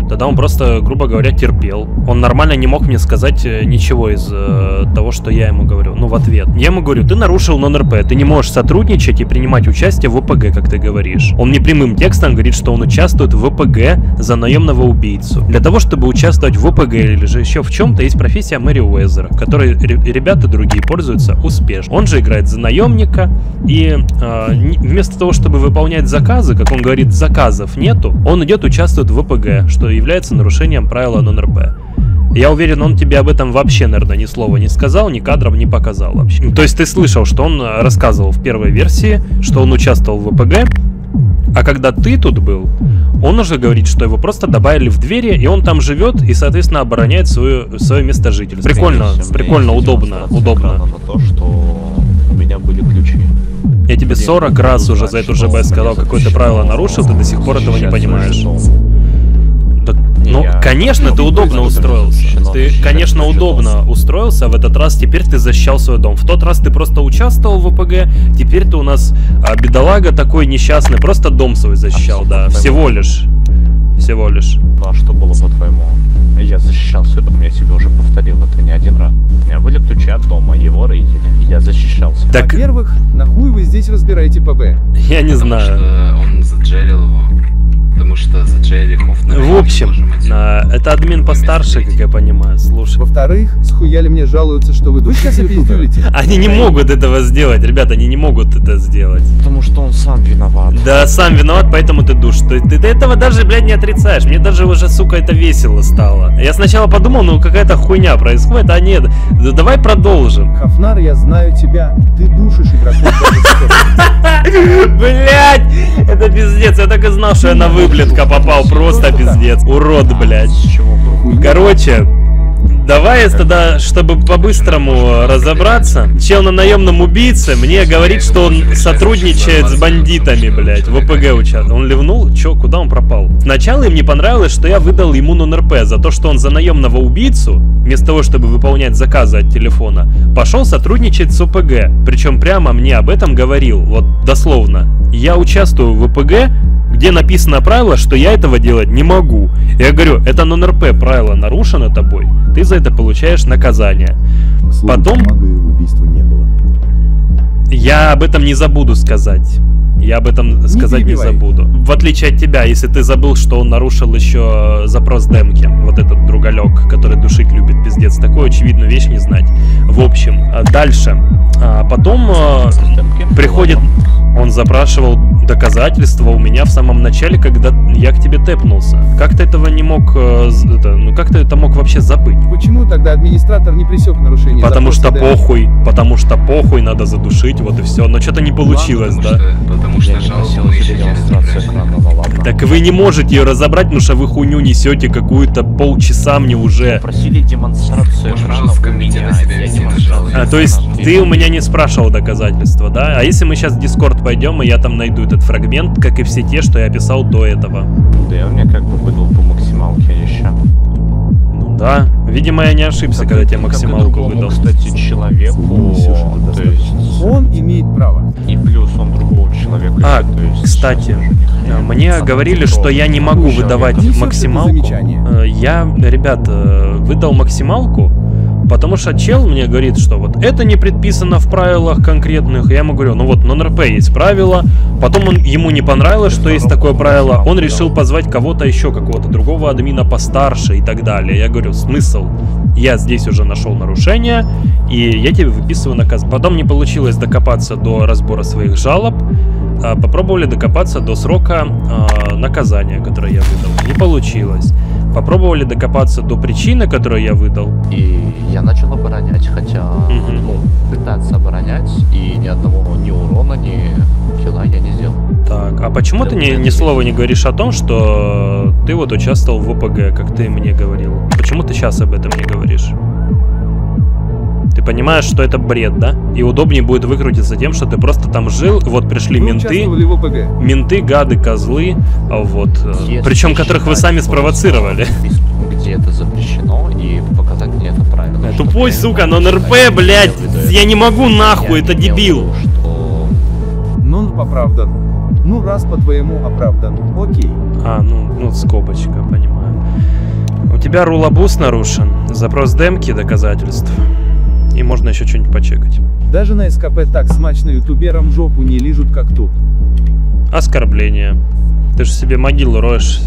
Speaker 4: Тогда он просто, грубо говоря, терпел. Он нормально не мог мне сказать э, ничего из э, того, что я ему говорю. Ну, в ответ. Я ему говорю, ты нарушил нон-РП, ты не можешь сотрудничать и принимать участие в ВПГ, как ты говоришь. Он мне прямым текстом говорит, что он участвует в ВПГ за наемного убийцу. Для того, чтобы участвовать в ВПГ или же еще в чем-то, есть профессия Мэри Уэзера, которой ре- ребята другие пользуются успешно. Он же играет за наемника, и э, не- вместо того, чтобы выполнять заказы, как он говорит, заказов нету, он идет участвует в ВПГ, что является нарушением правила нон-РП. Я уверен, он тебе об этом вообще, наверное, ни слова не сказал, ни кадров не показал вообще. То есть ты слышал, что он рассказывал в первой версии, что он участвовал в ВПГ, а когда ты тут был, он уже говорит, что его просто добавили в двери, и он там живет и, соответственно, обороняет свое, свое место жительства. Прикольно, прикольно, удобно, удобно.
Speaker 18: на то, что у меня были ключи.
Speaker 4: Я тебе 40 раз уже за эту ЖБ сказал, какое ты правило нарушил, ты до сих пор этого не понимаешь. Да, ну, конечно, ты удобно устроился. Ты, конечно, удобно устроился. В этот раз теперь ты защищал свой дом. В тот раз ты просто участвовал в ВПГ. Теперь ты у нас а, бедолага такой несчастный, просто дом свой защищал, да. Всего лишь. Всего лишь.
Speaker 18: Ну а что было по-твоему? Я защищал дом, я тебе уже повторил это не один раз. У меня были ключи от дома, его рейдили. Я защищался.
Speaker 4: Так,
Speaker 5: Во-первых, нахуй вы здесь разбираете ПБ?
Speaker 4: я не знаю.
Speaker 19: Что он заджелил его. Что заджелили Хоффмана.
Speaker 4: В общем, а, это админ постарше, как я понимаю. Слушай.
Speaker 5: Во-вторых, схуяли мне жалуются, что вы душите пиздюлите.
Speaker 4: Они не могут этого сделать, ребята, они не могут это сделать.
Speaker 20: Потому что он сам виноват.
Speaker 4: Да, сам виноват, поэтому ты душ. Ты, ты, ты этого даже, блядь, не отрицаешь. Мне даже уже, сука, это весело стало. Я сначала подумал, ну какая-то хуйня происходит, а нет. Да давай продолжим.
Speaker 5: Хафнар, я знаю тебя. Ты душишь игроков.
Speaker 4: Блять, это пиздец. Я так и знал, что я на выблетка попал. Просто пиздец. Урод, блядь. Короче, Давай тогда, чтобы по-быстрому разобраться, чел на наемном убийце мне говорит, что он сотрудничает с бандитами, блядь, в ОПГ участвует. Он ливнул? Чё, куда он пропал? Сначала им не понравилось, что я выдал ему нон-РП за то, что он за наемного убийцу, вместо того, чтобы выполнять заказы от телефона, пошел сотрудничать с ОПГ. Причем прямо мне об этом говорил, вот дословно. Я участвую в ОПГ, где написано правило, что я этого делать не могу. Я говорю, это нон-РП правило нарушено тобой, ты за это получаешь наказание. Потом
Speaker 12: убийства не было.
Speaker 4: я об этом не забуду сказать. Я об этом сказать не
Speaker 5: перебивай.
Speaker 4: забуду. В отличие от тебя, если ты забыл, что он нарушил еще запрос демки, вот этот другалек, который душить любит, пиздец, такую очевидную вещь не знать. В общем, а дальше. А потом а, приходит, он запрашивал доказательства у меня в самом начале, когда я к тебе тэпнулся. Как ты этого не мог, э, это, ну как ты это мог вообще забыть?
Speaker 5: Почему тогда администратор не пресек нарушение?
Speaker 4: Потому что похуй, потому что похуй, надо задушить, вот и все. Но что-то не получилось, да?
Speaker 19: Потому что жалобу еще
Speaker 4: Так вы не можете ее разобрать, потому что вы хуйню несете какую-то полчаса мне уже.
Speaker 20: Просили демонстрацию меня,
Speaker 19: вести,
Speaker 20: демонстрацию
Speaker 4: А, то есть ты у меня не спрашивал доказательства, да? А если мы сейчас в Дискорд пойдем, и я там найду этот фрагмент, как и все те, что я писал до этого?
Speaker 18: Да я мне как бы выдал по максималке еще.
Speaker 4: Да. Видимо, я не ошибся, когда тебе максималку выдал.
Speaker 18: Кстати, человеку, то есть...
Speaker 5: Он имеет право.
Speaker 18: И плюс он другого человека.
Speaker 4: А,
Speaker 18: есть
Speaker 4: кстати, э, мне говорили, что я не могу выдавать максималку. Э, Я, ребят, э, выдал максималку, потому что чел мне говорит, что вот это не предписано в правилах конкретных. Я ему говорю, ну вот, на НРП есть правила. Потом он, ему не понравилось, что есть такое правило. Он решил позвать кого-то еще, какого-то другого админа постарше и так далее. Я говорю, смысл? Я здесь уже нашел нарушение, и я тебе выписываю наказ. Потом не получилось докопаться до разбора своих жалоб. А, Попробовали докопаться до срока а, наказания, которое я выдал. Не получилось. Попробовали докопаться до причины, которую я выдал.
Speaker 20: И я начал оборонять, хотя, ну, пытаться оборонять, и ни одного ни урона, ни килла я не сделал.
Speaker 4: Так, а почему ты ни, ни слова не говоришь о том, что ты вот участвовал в ОПГ, как ты мне говорил? Почему ты сейчас об этом не говоришь? Ты понимаешь, что это бред, да? И удобнее будет выкрутиться тем, что ты просто там жил, вот пришли
Speaker 5: Вы
Speaker 4: менты,
Speaker 5: в ОПГ.
Speaker 4: менты, гады, козлы, вот, э,
Speaker 20: Если
Speaker 4: причем которых вы сами спровоцировали.
Speaker 20: Где это запрещено, и показать мне это правильно.
Speaker 4: Тупой, сука, но НРП, блядь, я не могу нахуй, это дебил.
Speaker 5: Ну, он поправдан. Ну, раз по-твоему оправдан, окей.
Speaker 4: А, ну, ну, скобочка, понимаю. У тебя рулабус нарушен. Запрос демки доказательств. И можно еще что-нибудь почекать.
Speaker 5: Даже на СКП так смачно ютуберам жопу не лижут, как тут.
Speaker 4: Оскорбление. Ты же себе могилу роешь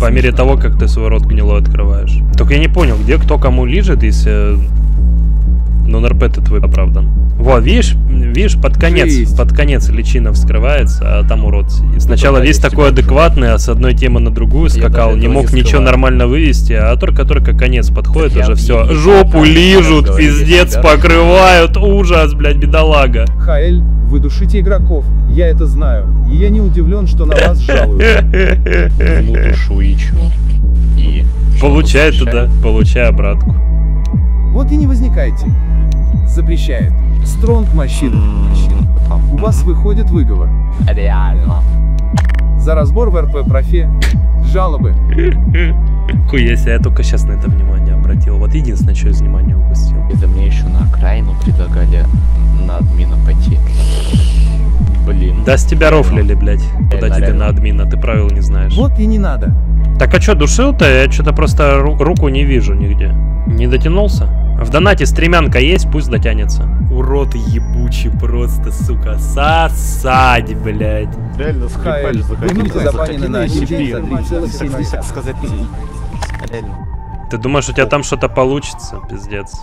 Speaker 4: по мере того, как ты свой рот гнилой открываешь. Только я не понял, где кто кому лежит, если... Ну, НРП ты твой оправдан. Вот, видишь, видишь, под конец,
Speaker 5: Жесть.
Speaker 4: под конец личина вскрывается, а там урод сидит. Сначала
Speaker 13: только
Speaker 4: весь такой адекватный, а с одной темы на другую скакал, не мог
Speaker 13: не
Speaker 4: ничего
Speaker 13: скрываю.
Speaker 4: нормально вывести, а только-только конец подходит,
Speaker 13: Так я
Speaker 4: уже все. Жопу лижут, пиздец, покрывают, ужас, блядь, бедолага.
Speaker 5: Хаэль, вы душите игроков, я это знаю. И я не удивлен, что на вас жалуются.
Speaker 20: Ну душу и чё? И...
Speaker 4: Получай туда, получай обратку.
Speaker 5: Вот и не возникайте. Запрещает. Стронг Мachine. У вас выходит выговор.
Speaker 20: Реально.
Speaker 5: За разбор в РП профе. Жалобы.
Speaker 4: Хуя себе, я только сейчас на это внимание обратил. Вот единственное, что из внимания упустил.
Speaker 20: Это мне еще на окраину предлагали на админа пойти. Блин.
Speaker 4: Да с тебя рофлили, блядь. Куда тебе на админа, ты правил не знаешь.
Speaker 5: Вот и не надо.
Speaker 4: Так а что, душил-то? Я что-то просто ру- руку не вижу нигде. Не дотянулся? В донате стремянка есть, пусть дотянется. Урод ебучий просто, сука. Сосать, блядь.
Speaker 12: Реально
Speaker 5: вы будете забанены на за 3,7.
Speaker 13: сказать Реально.
Speaker 4: Ты думаешь, у тебя там что-то получится? Пиздец.